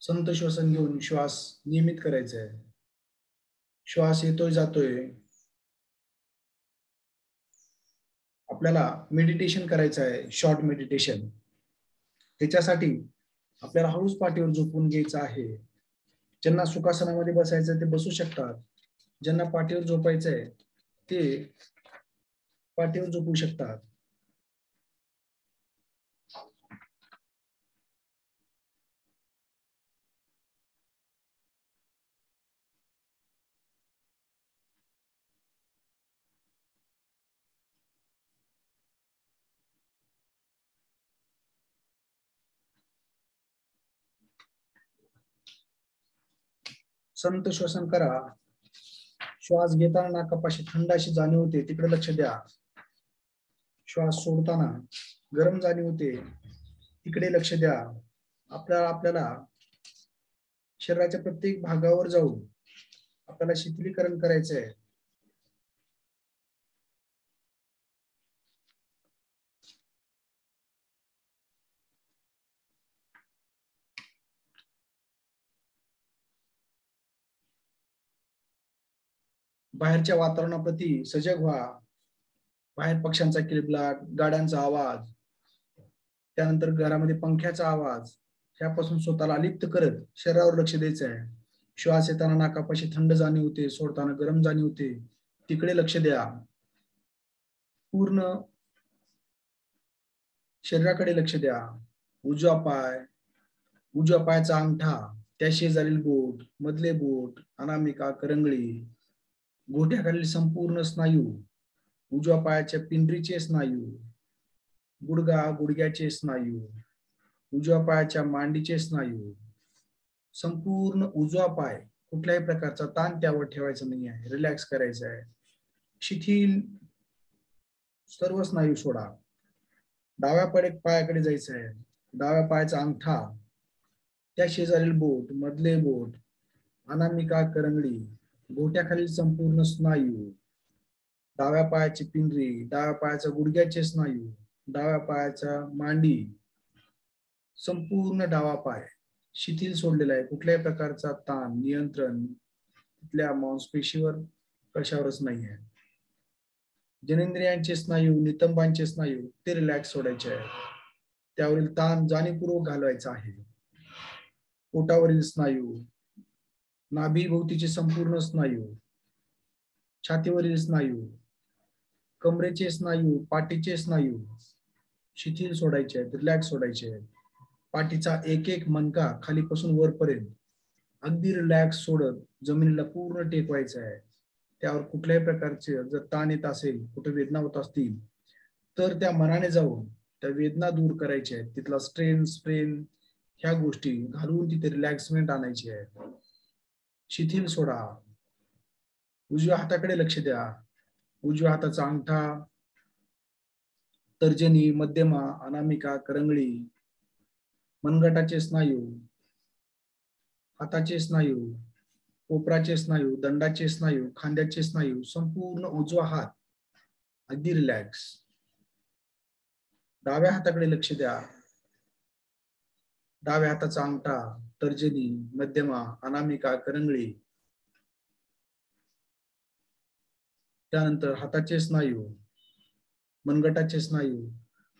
संत श्वसन घेऊन श्वास नियमित करायचा आहे. श्वास येतोय जातोय. आपल्याला मेडिटेशन करायचं आहे शॉर्ट मेडिटेशन त्याच्यासाठी आपल्याला हळूच पाठीवर झोपून घ्यायचं आहे. ज्यांना सुखासनामध्ये बसायचं ते बसू शकतात. ज्यांना पाठीवर झोपायचंय ते पाठीवर झोपू शकतात. संत श्वसन करा. श्वास घेताना नाकापाशी थंड अशी जाणीव होते. तिकडे लक्ष द्या. श्वास सोडताना गरम जाणीव होते. तिकडे लक्ष द्या. आपल्याला आपल्याला शरीराच्या प्रत्येक भागावर जाऊन आपल्याला शिथिलीकरण करायचंय. बाहेरच्या वातावरणाप्रती सजग व्हा. बाहेर पक्ष्यांचा किलबिलाट गाड्यांचा आवाज त्यानंतर घरामध्ये पंख्याचा आवाज ह्यापासून स्वतःला अलिप्त करत शरीरावर लक्ष द्यायचं आहे श्वास येताना नाकापाशी थंड जाणीव होते सोडताना गरम जाणीव होते. तिकडे लक्ष द्या. पूर्ण शरीराकडे लक्ष द्या. उजवा पाय उजवा पायाचा अंगठा त्या शेजारील बोट मधले बोट अनामिका करंगळी गोठ्याखालील संपूर्ण स्नायू उजव्या पायाच्या पिंडरीचे स्नायू गुडगा गुडघ्याचे स्नायू उजव्या पायाच्या मांडीचे स्नायू संपूर्ण उजवा पाय कुठल्याही प्रकारचा ताण त्यावर ठेवायचा नाही आहे रिलॅक्स करायचा आहे शिथिल सर्व स्नायू सोडा. डाव्या पाय पायाकडे जायचं आहे डाव्या पायाचा अंगठा त्या शेजारील बोट मधले बोट अनामिका करंगडी गोट्याखालील संपूर्ण स्नायू डाव्या पायाची पिंजरी डाव्या पायाच्या गुडघ्याचे स्नायू डाव्या पायाचा मांडी संपूर्ण डावा पाय शिथिल सोडलेला आहे. कुठल्याही प्रकारचा ताण नियंत्रण तिथल्या मांसपेशीवर कशावरच नाही आहे जनेंद्रियांचे स्नायू नितंबांचे स्नायू ते रिलॅक्स सोडायचे आहे त्यावरील ताण जाणीवपूर्वक घालवायचा आहे. पोटावरील स्नायू नाभीभोवतीचे संपूर्ण स्नायू छातीवरील स्नायू कमरेचे स्नायू पाठीचे स्नायू शिथिल सोडायचे आहेत रिलॅक्स सोडायचे आहेत. पाठीचा एक एक मनका खालीपासून वरपर्यंत अगदी रिलॅक्स सोडत जमिनीला पूर्ण टेकवायचं आहे. त्यावर कुठल्याही प्रकारचे जर ताण येत असेल कुठे वेदना होत असतील तर त्या मनाने जाऊन त्या वेदना दूर करायच्या आहेत. तिथला स्ट्रेन स्ट्रेन ह्या गोष्टी घालून तिथे रिलॅक्समेंट आणायची आहे. शिथिल सोडा. उजव्या हाताकडे लक्ष द्या. उजव्या हाताचा अंगठा तर्जनी मध्यमा अनामिका करंगळी मनगटाचे स्नायू हाताचे स्नायू कोपराचे स्नायू दंडाचे स्नायू खांद्याचे स्नायू संपूर्ण उजवा हात. अगदी रिलॅक्स डाव्या हाताकडे लक्ष द्या. डाव्या हाताचा अंगठा तर्जनी मध्यमा अनामिका करंगळी. त्यानंतर हाताचे स्नायू मनगटाचे स्नायू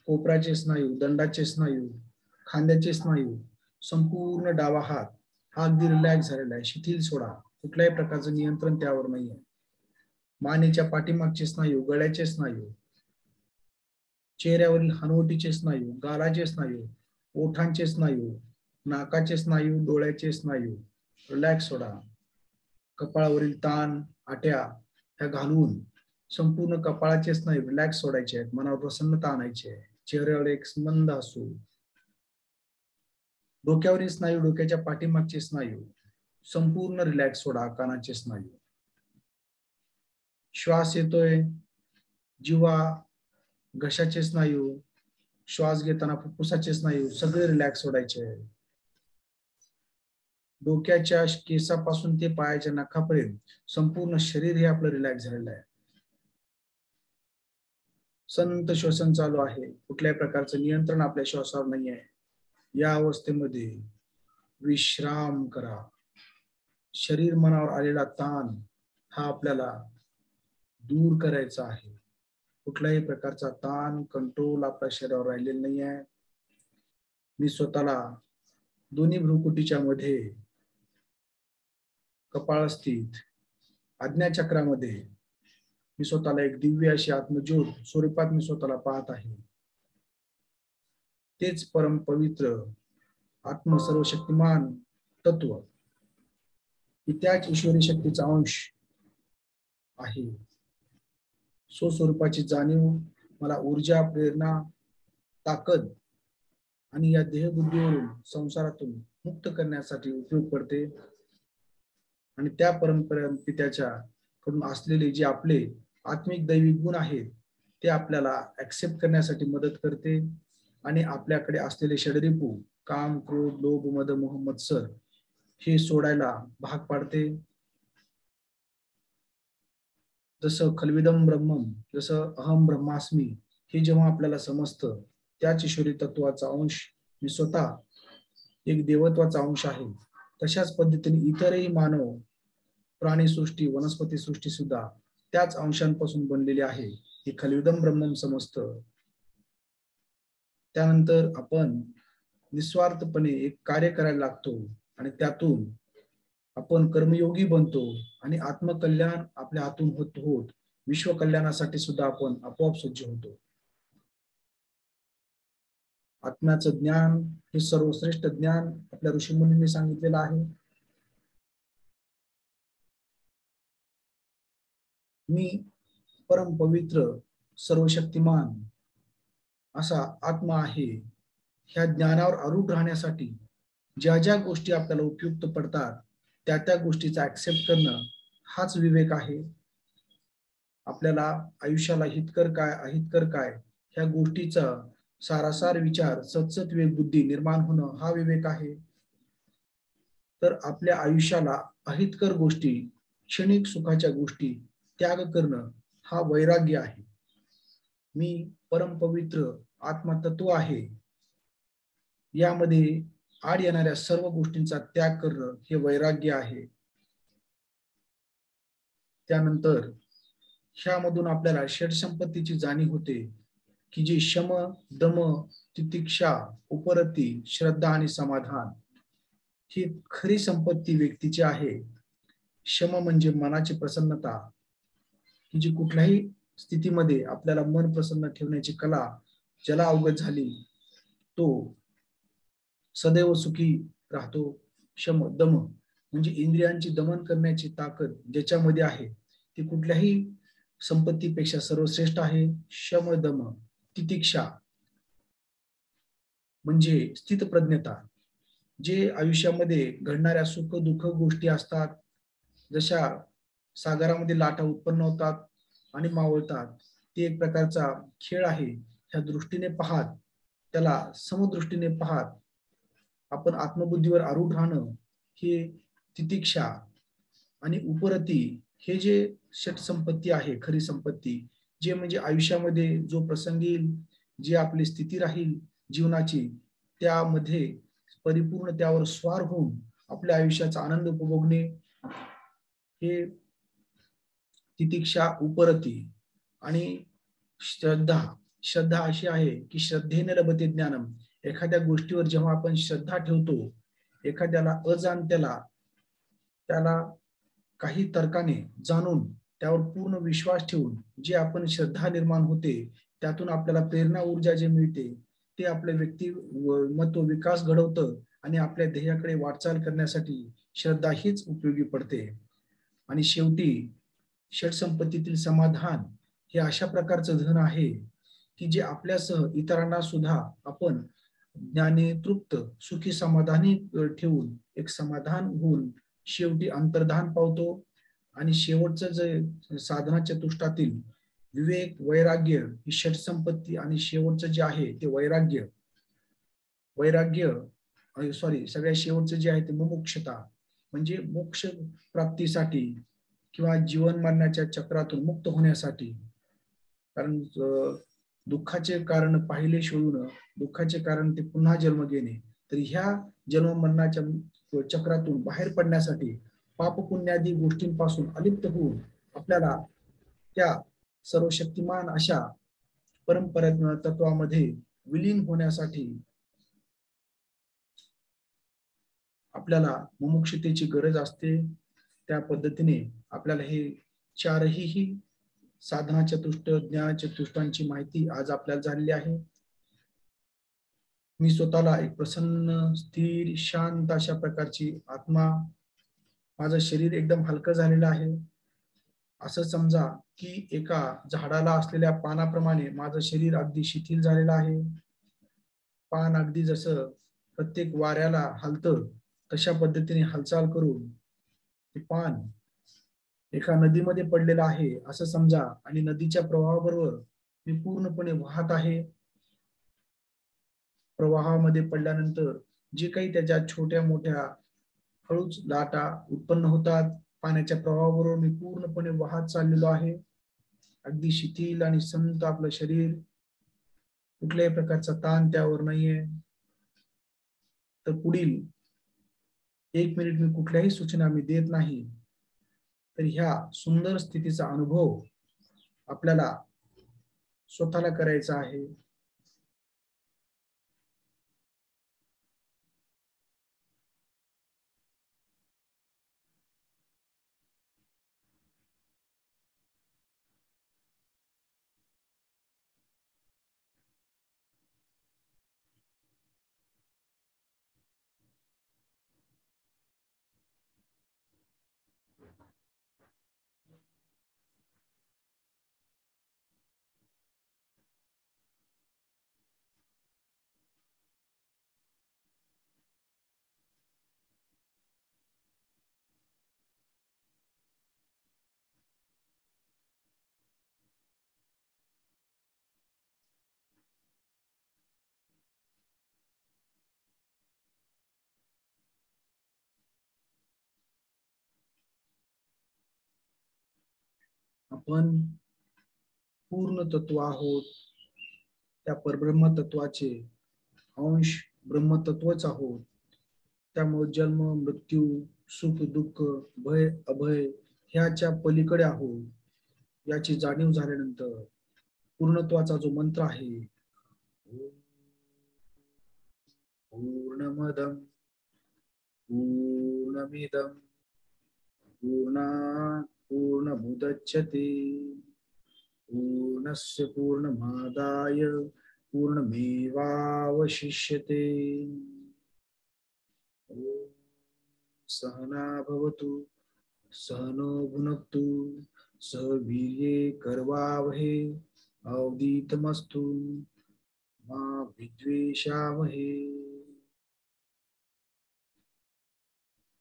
कोपराचे स्नायू दंडाचे स्नायू खांद्याचे स्नायू संपूर्ण डावा हात. हा अगदी रिलॅक्स झालेला आहे. शिथिल सोडा. कुठल्याही प्रकारचं नियंत्रण त्यावर नाही आहे मानेच्या पाठीमागचे स्नायू गळ्याचे स्नायू चेहऱ्यावरील हनवटीचे स्नायू गालाचे स्नायू ओठांचे स्नायू नाकाचे स्नायू डोळ्याचे स्नायू रिलॅक्स सोडा. कपाळावरील ताण आट्या ह्या घालून संपूर्ण कपाळाचे स्नायू रिलॅक्स सोडायचे आहेत. मनावर प्रसन्नता आणायची आहे. चेहऱ्यावर एक मंद असू डोक्यावरील स्नायू डोक्याच्या पाठीमागचे स्नायू संपूर्ण रिलॅक्स सोडा कानाचे स्नायू श्वास येतोय. जीवा घशाचे स्नायू श्वास घेताना फुफ्फुसाचे स्नायू सगळे रिलॅक्स सोडायचे आहे डोक्याच्या केसापासून ते पायाच्या नखापर्यंत संपूर्ण शरीर हे आपलं रिलॅक्स झालेलं आहे. संत श्वसन चालू आहे. कुठल्याही प्रकारचं नियंत्रण आपल्या श्वासावर नाही आहे. या अवस्थेमध्ये विश्राम करा. शरीर मनावर आलेला ताण हा आपल्याला दूर करायचा आहे. कुठल्याही प्रकारचा ताण कंट्रोल आपल्या शरीरावर राहिलेला नाही आहे. मी स्वतःला दोन्ही भ्रुकुटीच्या मध्ये कपाळ स्थित आज्ञा चक्रामध्ये मी स्वतःला एक दिव्य अशी आत्मज्योत स्वरूपात मी स्वतःला पाहत आहे. तेच परम पवित्र आत्म सर्वशक्तिमान तत्व त्याच ईश्वरी शक्तीचा अंश आहे. स्वस्वरूपाची जाणीव मला ऊर्जा प्रेरणा ताकद आणि या देहबुद्धीवरून संसारातून मुक्त करण्यासाठी उपयोग पडते. आणि त्या परंपरा पित्याच्या कडून असलेले जे आपले आत्मिक दैविक गुण आहेत ते आपल्याला ऍक्सेप्ट करण्यासाठी मदत करते. आणि आपल्याकडे असलेले षडरिपू काम क्रोध लोभ मद मोहम्मद सर हे सोडायला भाग पाडते. जसं खलविदम ब्रह्मम जसं अहम ब्रह्मास्मी हे जेव्हा आपल्याला समजतं त्याच ईश्वरी तत्वाचा अंश मी स्वतः एक देवत्वाचा अंश आहे. तशाच पद्धतीने इतरही मानव प्राणीसृष्टी वनस्पती सृष्टी सुद्धा त्याच अंशांपासून बनलेली आहे. हे खलविदम ब्रह्म समजत त्यानंतर आपण निस्वार्थपणे एक कार्य करायला लागतो आणि त्यातून आपण कर्मयोगी बनतो आणि आत्मकल्याण आपल्या हातून होत होत विश्व कल्याणासाठी सुद्धा आपण आपोआप सज्ज होतो. आत्म्याचं ज्ञान हे सर्वश्रेष्ठ ज्ञान आपल्या ऋषीमुनींनी सांगितलेलं आहे. मी परम पवित्र सर्वशक्तिमान असा आत्मा आहे. ह्या ज्ञानावर आरूढ राहण्यासाठी ज्या ज्या गोष्टी आपल्याला उपयुक्त पडतात त्या त्या गोष्टीचा ऍक्सेप्ट करणं हाच विवेक आहे. आपल्याला आयुष्याला हितकर काय अहितकर काय ह्या गोष्टीचा सारासार विचार सतसत विवेक बुद्धी निर्माण होणं हा विवेक आहे. तर आपल्या आयुष्याला अहितकर गोष्टी क्षणिक सुखाच्या गोष्टी त्याग करणं हा वैराग्य आहे. मी परमपवित्र आत्मतत्व आहे. यामध्ये आड येणाऱ्या सर्व गोष्टींचा त्याग करणं हे वैराग्य आहे. त्यानंतर ह्यामधून आपल्याला षटसंपत्तीची जाणीव होते की जी शम दम तितिक्षा उपरती श्रद्धा आणि समाधान ही खरी संपत्ती व्यक्तीची आहे. शम म्हणजे मनाची प्रसन्नता. की जी कुठल्याही स्थितीमध्ये आपल्याला मन प्रसन्न ठेवण्याची कला ज्याला अवगत झाली तो सदैव सुखी राहतो. शम दम म्हणजे इंद्रियांची दमन करण्याची ताकद ज्याच्यामध्ये आहे ती कुठल्याही संपत्तीपेक्षा सर्वश्रेष्ठ आहे. शम दम तितिक्षा म्हणजे स्थितप्रज्ञता जे आयुष्यामध्ये घडणाऱ्या सुख दुःख गोष्टी असतात जशा सागरामध्ये लाटा उत्पन्न होतात आणि मावळतात. ते एक प्रकारचा खेळ आहे. ह्या दृष्टीने पाहत त्याला समदृष्टीने पाहत आपण आत्मबुद्धीवर आरूढ राहणं हे तितिक्षा आणि उपरती हे जे षट संपत्ती आहे खरी संपत्ती जे म्हणजे आयुष्यामध्ये जो प्रसंग येईल जी आपली स्थिती राहील जीवनाची त्यामध्ये परिपूर्ण त्यावर स्वार होऊन आपल्या आयुष्याचा आनंद उपभोगणे हे तितिक्षा उपरती. आणि श्रद्धा श्रद्धा अशी आहे की श्रद्धेने लभते ज्ञानम. एखाद्या गोष्टीवर जेव्हा आपण श्रद्धा ठेवतो एखाद्याला अजाणत्याला त्याला काही तर्काने जाणून त्यावर पूर्ण विश्वास ठेवून जे आपण श्रद्धा निर्माण होते त्यातून आपल्याला प्रेरणा ऊर्जा जे मिळते ते आपले व्यक्ती मत्व विकास घडवतं आणि आपल्या ध्येयाकडे वाटचाल करण्यासाठी श्रद्धा हीच उपयोगी पडते. आणि शेवटी षट संपत्तीतील समाधान हे अशा प्रकारचं धन आहे की जे आपल्यासह इतरांना सुद्धा आपण ज्ञाने तृप्त सुखी समाधानी ठेवून एक समाधान होऊन शेवटी अंतर्धान पावतो. आणि शेवटचं जे साधना चतुष्टातील विवेक वैराग्य ही षट संपत्ती आणि शेवटचं जे आहे ते वैराग्य. वैराग्य सॉरी सगळ्या शेवटचं जे आहे ते मुमुक्षता. म्हणजे मोक्ष प्राप्तीसाठी किंवा जीवन मरण्याच्या चक्रातून मुक्त होण्यासाठी. कारण दुःखाचे कारण पाहिले शोधून दुःखाचे कारण ते पुन्हा जन्म घेणे तर ह्या जन्म मरणाच्या चक्रातून बाहेर पडण्यासाठी पाप पुण्यादी गोष्टींपासून अलिप्त होऊन आपल्याला त्या सर्वशक्तिमान अशा परंपरा तत्वामध्ये विलीन होण्यासाठी आपल्याला मुमुक्षतेची गरज असते. त्या पद्धतीने आपल्याला हे चारही साधना चतुष्ट ज्ञान चतुष्टांची माहिती आज आपल्याला झालेली आहे. मी स्वतःला एक प्रसन्न स्थिर शांत अशा प्रकारची आत्मा माझं शरीर एकदम हलकं झालेलं आहे. असं समजा की एका झाडाला असलेल्या पानाप्रमाणे माझं शरीर अगदी शिथिल झालेलं आहे. पान अगदी जसं प्रत्येक वाऱ्याला हलतं तशा पद्धतीने हालचाल करून ते पान एका नदीमध्ये पडलेलं आहे असं समजा. आणि नदीच्या प्रवाहाबरोबर मी पूर्णपणे वाहत आहे. प्रवाहामध्ये पडल्यानंतर जे काही त्याच्या छोट्या मोठ्या हळूच लाटा उत्पन्न होतात. पाण्याच्या प्रवाहाबरोबर मी पूर्णपणे वाहत चाललेलो आहे. अगदी शिथिल आणि संत आपलं शरीर. कुठल्याही प्रकारचा ताण त्यावर नाहीये. तर पुढील एक मिनिट मी कुठल्याही सूचना मी देत नाही. तर ह्या सुंदर स्थितीचा अनुभव आपल्याला स्वतःला करायचा आहे. आपण पूर्ण तत्व आहोत. त्या परब्रह्म तत्वाचे अंश ब्रह्मतत्वच आहोत. त्यामुळे जन्म मृत्यू सुख दुःख भय अभय ह्याच्या पलीकडे आहोत. याची जाणीव झाल्यानंतर पूर्णत्वाचा जो मंत्र आहे पूर्णमदम पूर्णमिदम पूर्णा पूर्णमुदच्यते पूर्णस्य पूर्णमादाय पूर्णमेवावशिष्यते। सहना भवतु सहनो भुनक्तु सह कर्वावहे अवदीतमस्तु मा विद्वेषावहे।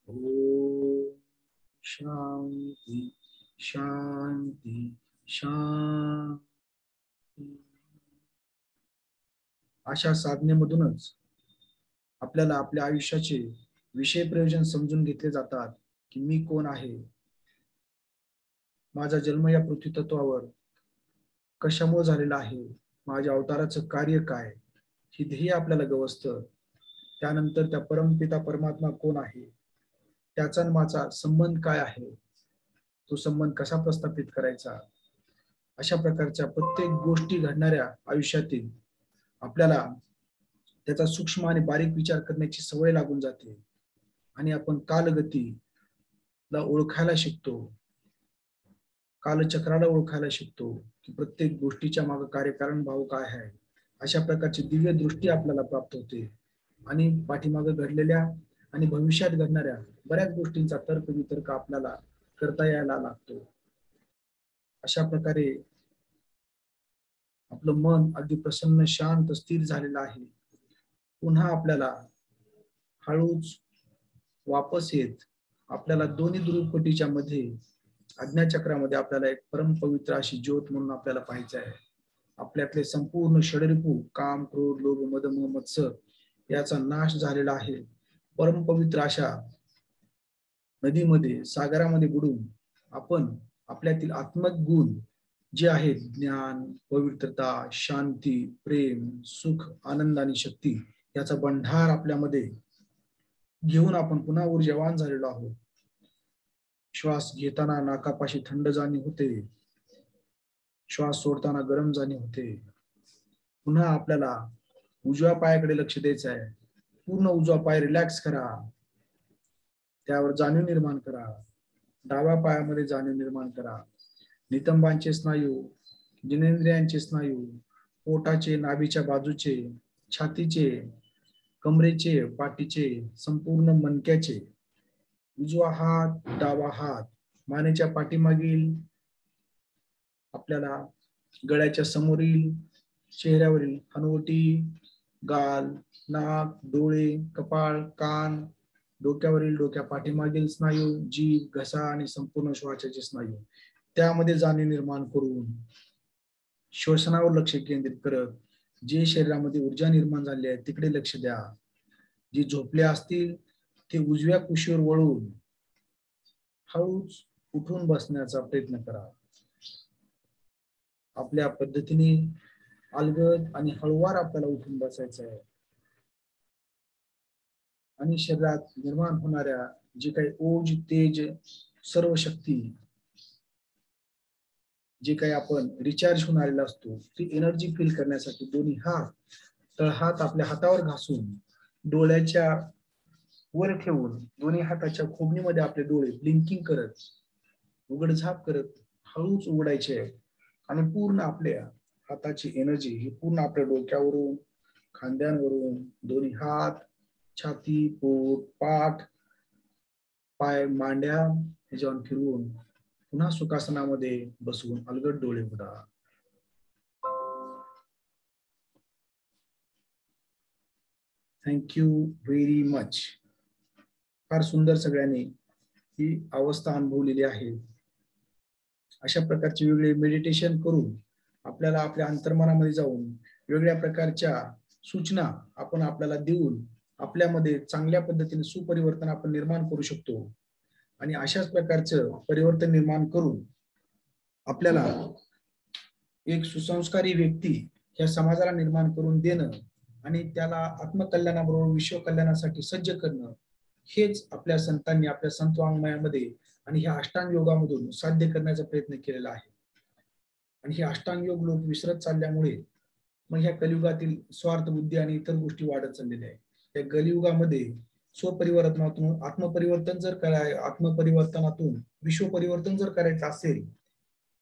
ॐ शांती शांती. अशा साधनेमधूनच आपल्याला आपल्या आयुष्याचे विषय प्रयोजन समजून घेतले जातात की मी कोण आहे? माझा जन्म या पृथ्वी तत्वावर कशामुळे झालेला आहे? माझ्या अवताराचं कार्य काय? हे ध्येय आपल्याला गवसतं. त्यानंतर त्या परमपिता परमात्मा कोण आहे? त्याचा माझा संबंध काय आहे? तो संबंध कसा प्रस्थापित करायचा? अशा प्रकारच्या प्रत्येक गोष्टी घडणाऱ्या आयुष्यातील आपल्याला त्याचा सूक्ष्म आणि बारीक विचार करण्याची सवय लागून जाते. आणि आपण कालगतीला ओळखायला शिकतो. कालचक्राला ओळखायला शिकतो की प्रत्येक गोष्टीच्या मागे कार्यकारण भाव काय आहे? अशा प्रकारची दिव्य दृष्टी आपल्याला प्राप्त होते. आणि पाठीमागे घडलेल्या आणि भविष्यात घडणाऱ्या बऱ्याच गोष्टींचा तर्क वितर्क आपल्याला करता यायला लागतो. अशा प्रकारे आपलं मन अगदी प्रसन्न शांत स्थिर झालेलं आहे. पुन्हा आपल्याला हळूच वापस येत आपल्याला दोन्ही ध्रुवपटीच्या मध्ये आज्ञाचक्रामध्ये आपल्याला एक परम पवित्र अशी ज्योत म्हणून आपल्याला पाहायचं आहे. आपल्यातले संपूर्ण षडरिपू काम क्रोध लोभ मद मोह मत्सर याचा नाश झालेला आहे. परम पवित्र अशा नदीमध्ये सागरामध्ये बुडून आपण आपल्यातील आत्मक गुण जे आहेत ज्ञान पवित्रता शांती प्रेम सुख आनंद आणि शक्ती याचा भंडार आपल्यामध्ये घेऊन आपण पुन्हा ऊर्जावान झालेलो आहोत. श्वास घेताना नाकापाशी थंड जाणे होते. श्वास सोडताना गरम जाणे होते. पुन्हा आपल्याला उजव्या पायाकडे लक्ष द्यायचं आहे पूर्ण उजवा पाय रिलॅक्स करा. त्यावर जाणीव निर्माण करा. डाव्या पायामध्ये जाणीव निर्माण करा. नितंबांचे स्नायू जिनेंद्रियांचे स्नायू पोटाचे नाभीच्या बाजूचे छातीचे कमरेचे पाठीचे संपूर्ण मनक्याचे उजवा हात डावा हात. मानेच्या पाठीमागील आपल्याला गळ्याच्या समोरील चेहऱ्यावरील हनवटी गाल नाक डोळे कपाळ कान डोक्यावरील डोक्या पाठीमागील स्नायू जीव घसा आणि संपूर्ण श्वासाचे स्नायू त्यामध्ये जाणीव निर्माण करून श्वसनावर लक्ष केंद्रित करत जे शरीरामध्ये ऊर्जा निर्माण झाली आहे तिकडे लक्ष द्या. जे झोपले असतील ते उजव्या कुशीवर वळून हळूच उठून बसण्याचा प्रयत्न करा. आपल्या पद्धतीने अलगद आणि हळूवार आपल्याला उठून बसायचं आहे. आणि शरीरात निर्माण होणाऱ्या जे काही ओज तेज सर्व शक्ती जे काही आपण रिचार्ज होऊन आलेला असतो ती एनर्जी फील करण्यासाठी दोन्ही हात तळहात आपल्या हातावर घासून डोळ्याच्या वर ठेवून दोन्ही हाताच्या खोबणीमध्ये आपले डोळे ब्लिंकिंग करत उघडझाप करत हळूच उघडायचे आणि पूर्ण आपल्या हाताची एनर्जी ही पूर्ण आपल्या डोक्यावरून खांद्यांवरून दोन्ही हात छाती पोट पाठ पाय मांड्या ह्याच्यावर फिरवून पुन्हा सुखासनामध्ये बसवून अलगद डोळे उघडा. थँक्यू व्हेरी मच फार सुंदर सगळ्यांनी ही अवस्था अनुभवलेली आहे. अशा प्रकारचे वेगळे मेडिटेशन करून आपल्याला आपल्या अंतर्मनामध्ये जाऊन वेगळ्या प्रकारच्या सूचना आपण आपल्याला देऊन आपल्यामध्ये चांगल्या पद्धतीने सुपरिवर्तन आपण निर्माण करू शकतो. आणि अशाच प्रकारचं परिवर्तन निर्माण करून आपल्याला एक सुसंस्कारी व्यक्ती ह्या समाजाला निर्माण करून देणं आणि त्याला आत्मकल्याणाबरोबर विश्व कल्याणासाठी सज्ज करणं हेच आपल्या संतांनी आपल्या संत वाङ्मयामध्ये आणि ह्या अष्टांग योगामधून साध्य करण्याचा प्रयत्न केलेला आहे. आणि हे अष्टांग योग लोक विसरत चालल्यामुळे मग ह्या कलियुगातील स्वार्थ बुद्धी आणि इतर गोष्टी वाढत चाललेल्या आहेत. त्या गलियुगामध्ये स्वपरिवर्तनातून आत्मपरिवर्तन जर कराय आत्मपरिवर्तनातून विश्व परिवर्तन जर करायचं असेल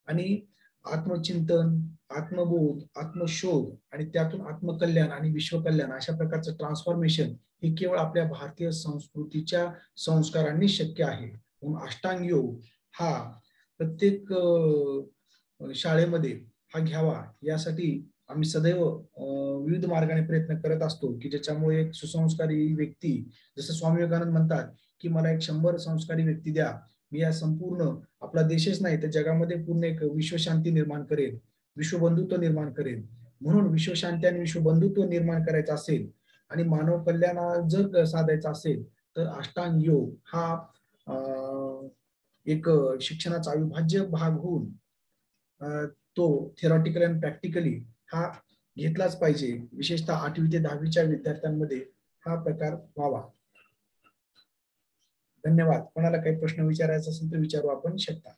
आणि आत्मचिंतन आत्मबोध आत्मशोध आणि त्यातून आत्मकल्याण आणि विश्वकल्याण अशा प्रकारचं ट्रान्सफॉर्मेशन हे केवळ आपल्या भारतीय संस्कृतीच्या संस्कारांनी शक्य आहे. म्हणून अष्टांग योग हा प्रत्येक शाळेमध्ये हा घ्यावा. यासाठी आम्ही सदैव विविध मार्गाने प्रयत्न करत असतो की ज्याच्यामुळे एक सुसंस्कारी व्यक्ती जसं स्वामी विवेकानंद म्हणतात की मला एक शंभर संस्कारी व्यक्ती द्या मी या संपूर्ण आपला देशच नाही तर जगामध्ये पूर्ण एक विश्वशांती निर्माण करेल विश्वबंधुत्व निर्माण करेल म्हणून विश्वशांती आणि विश्वबंधुत्व निर्माण करायचं असेल आणि मानव कल्याण जर साधायचं असेल तर अष्टांग योग हा एक शिक्षणाचा अविभाज्य भाग होऊन तो थेरॉटिकली आणि प्रॅक्टिकली हा घेतलाच पाहिजे. विशेषतः आठवी ते दहावीच्या विद्यार्थ्यांमध्ये हा प्रकार व्हावा. धन्यवाद. कोणाला काही प्रश्न विचारायचा असेल तर विचारू आपण शकता.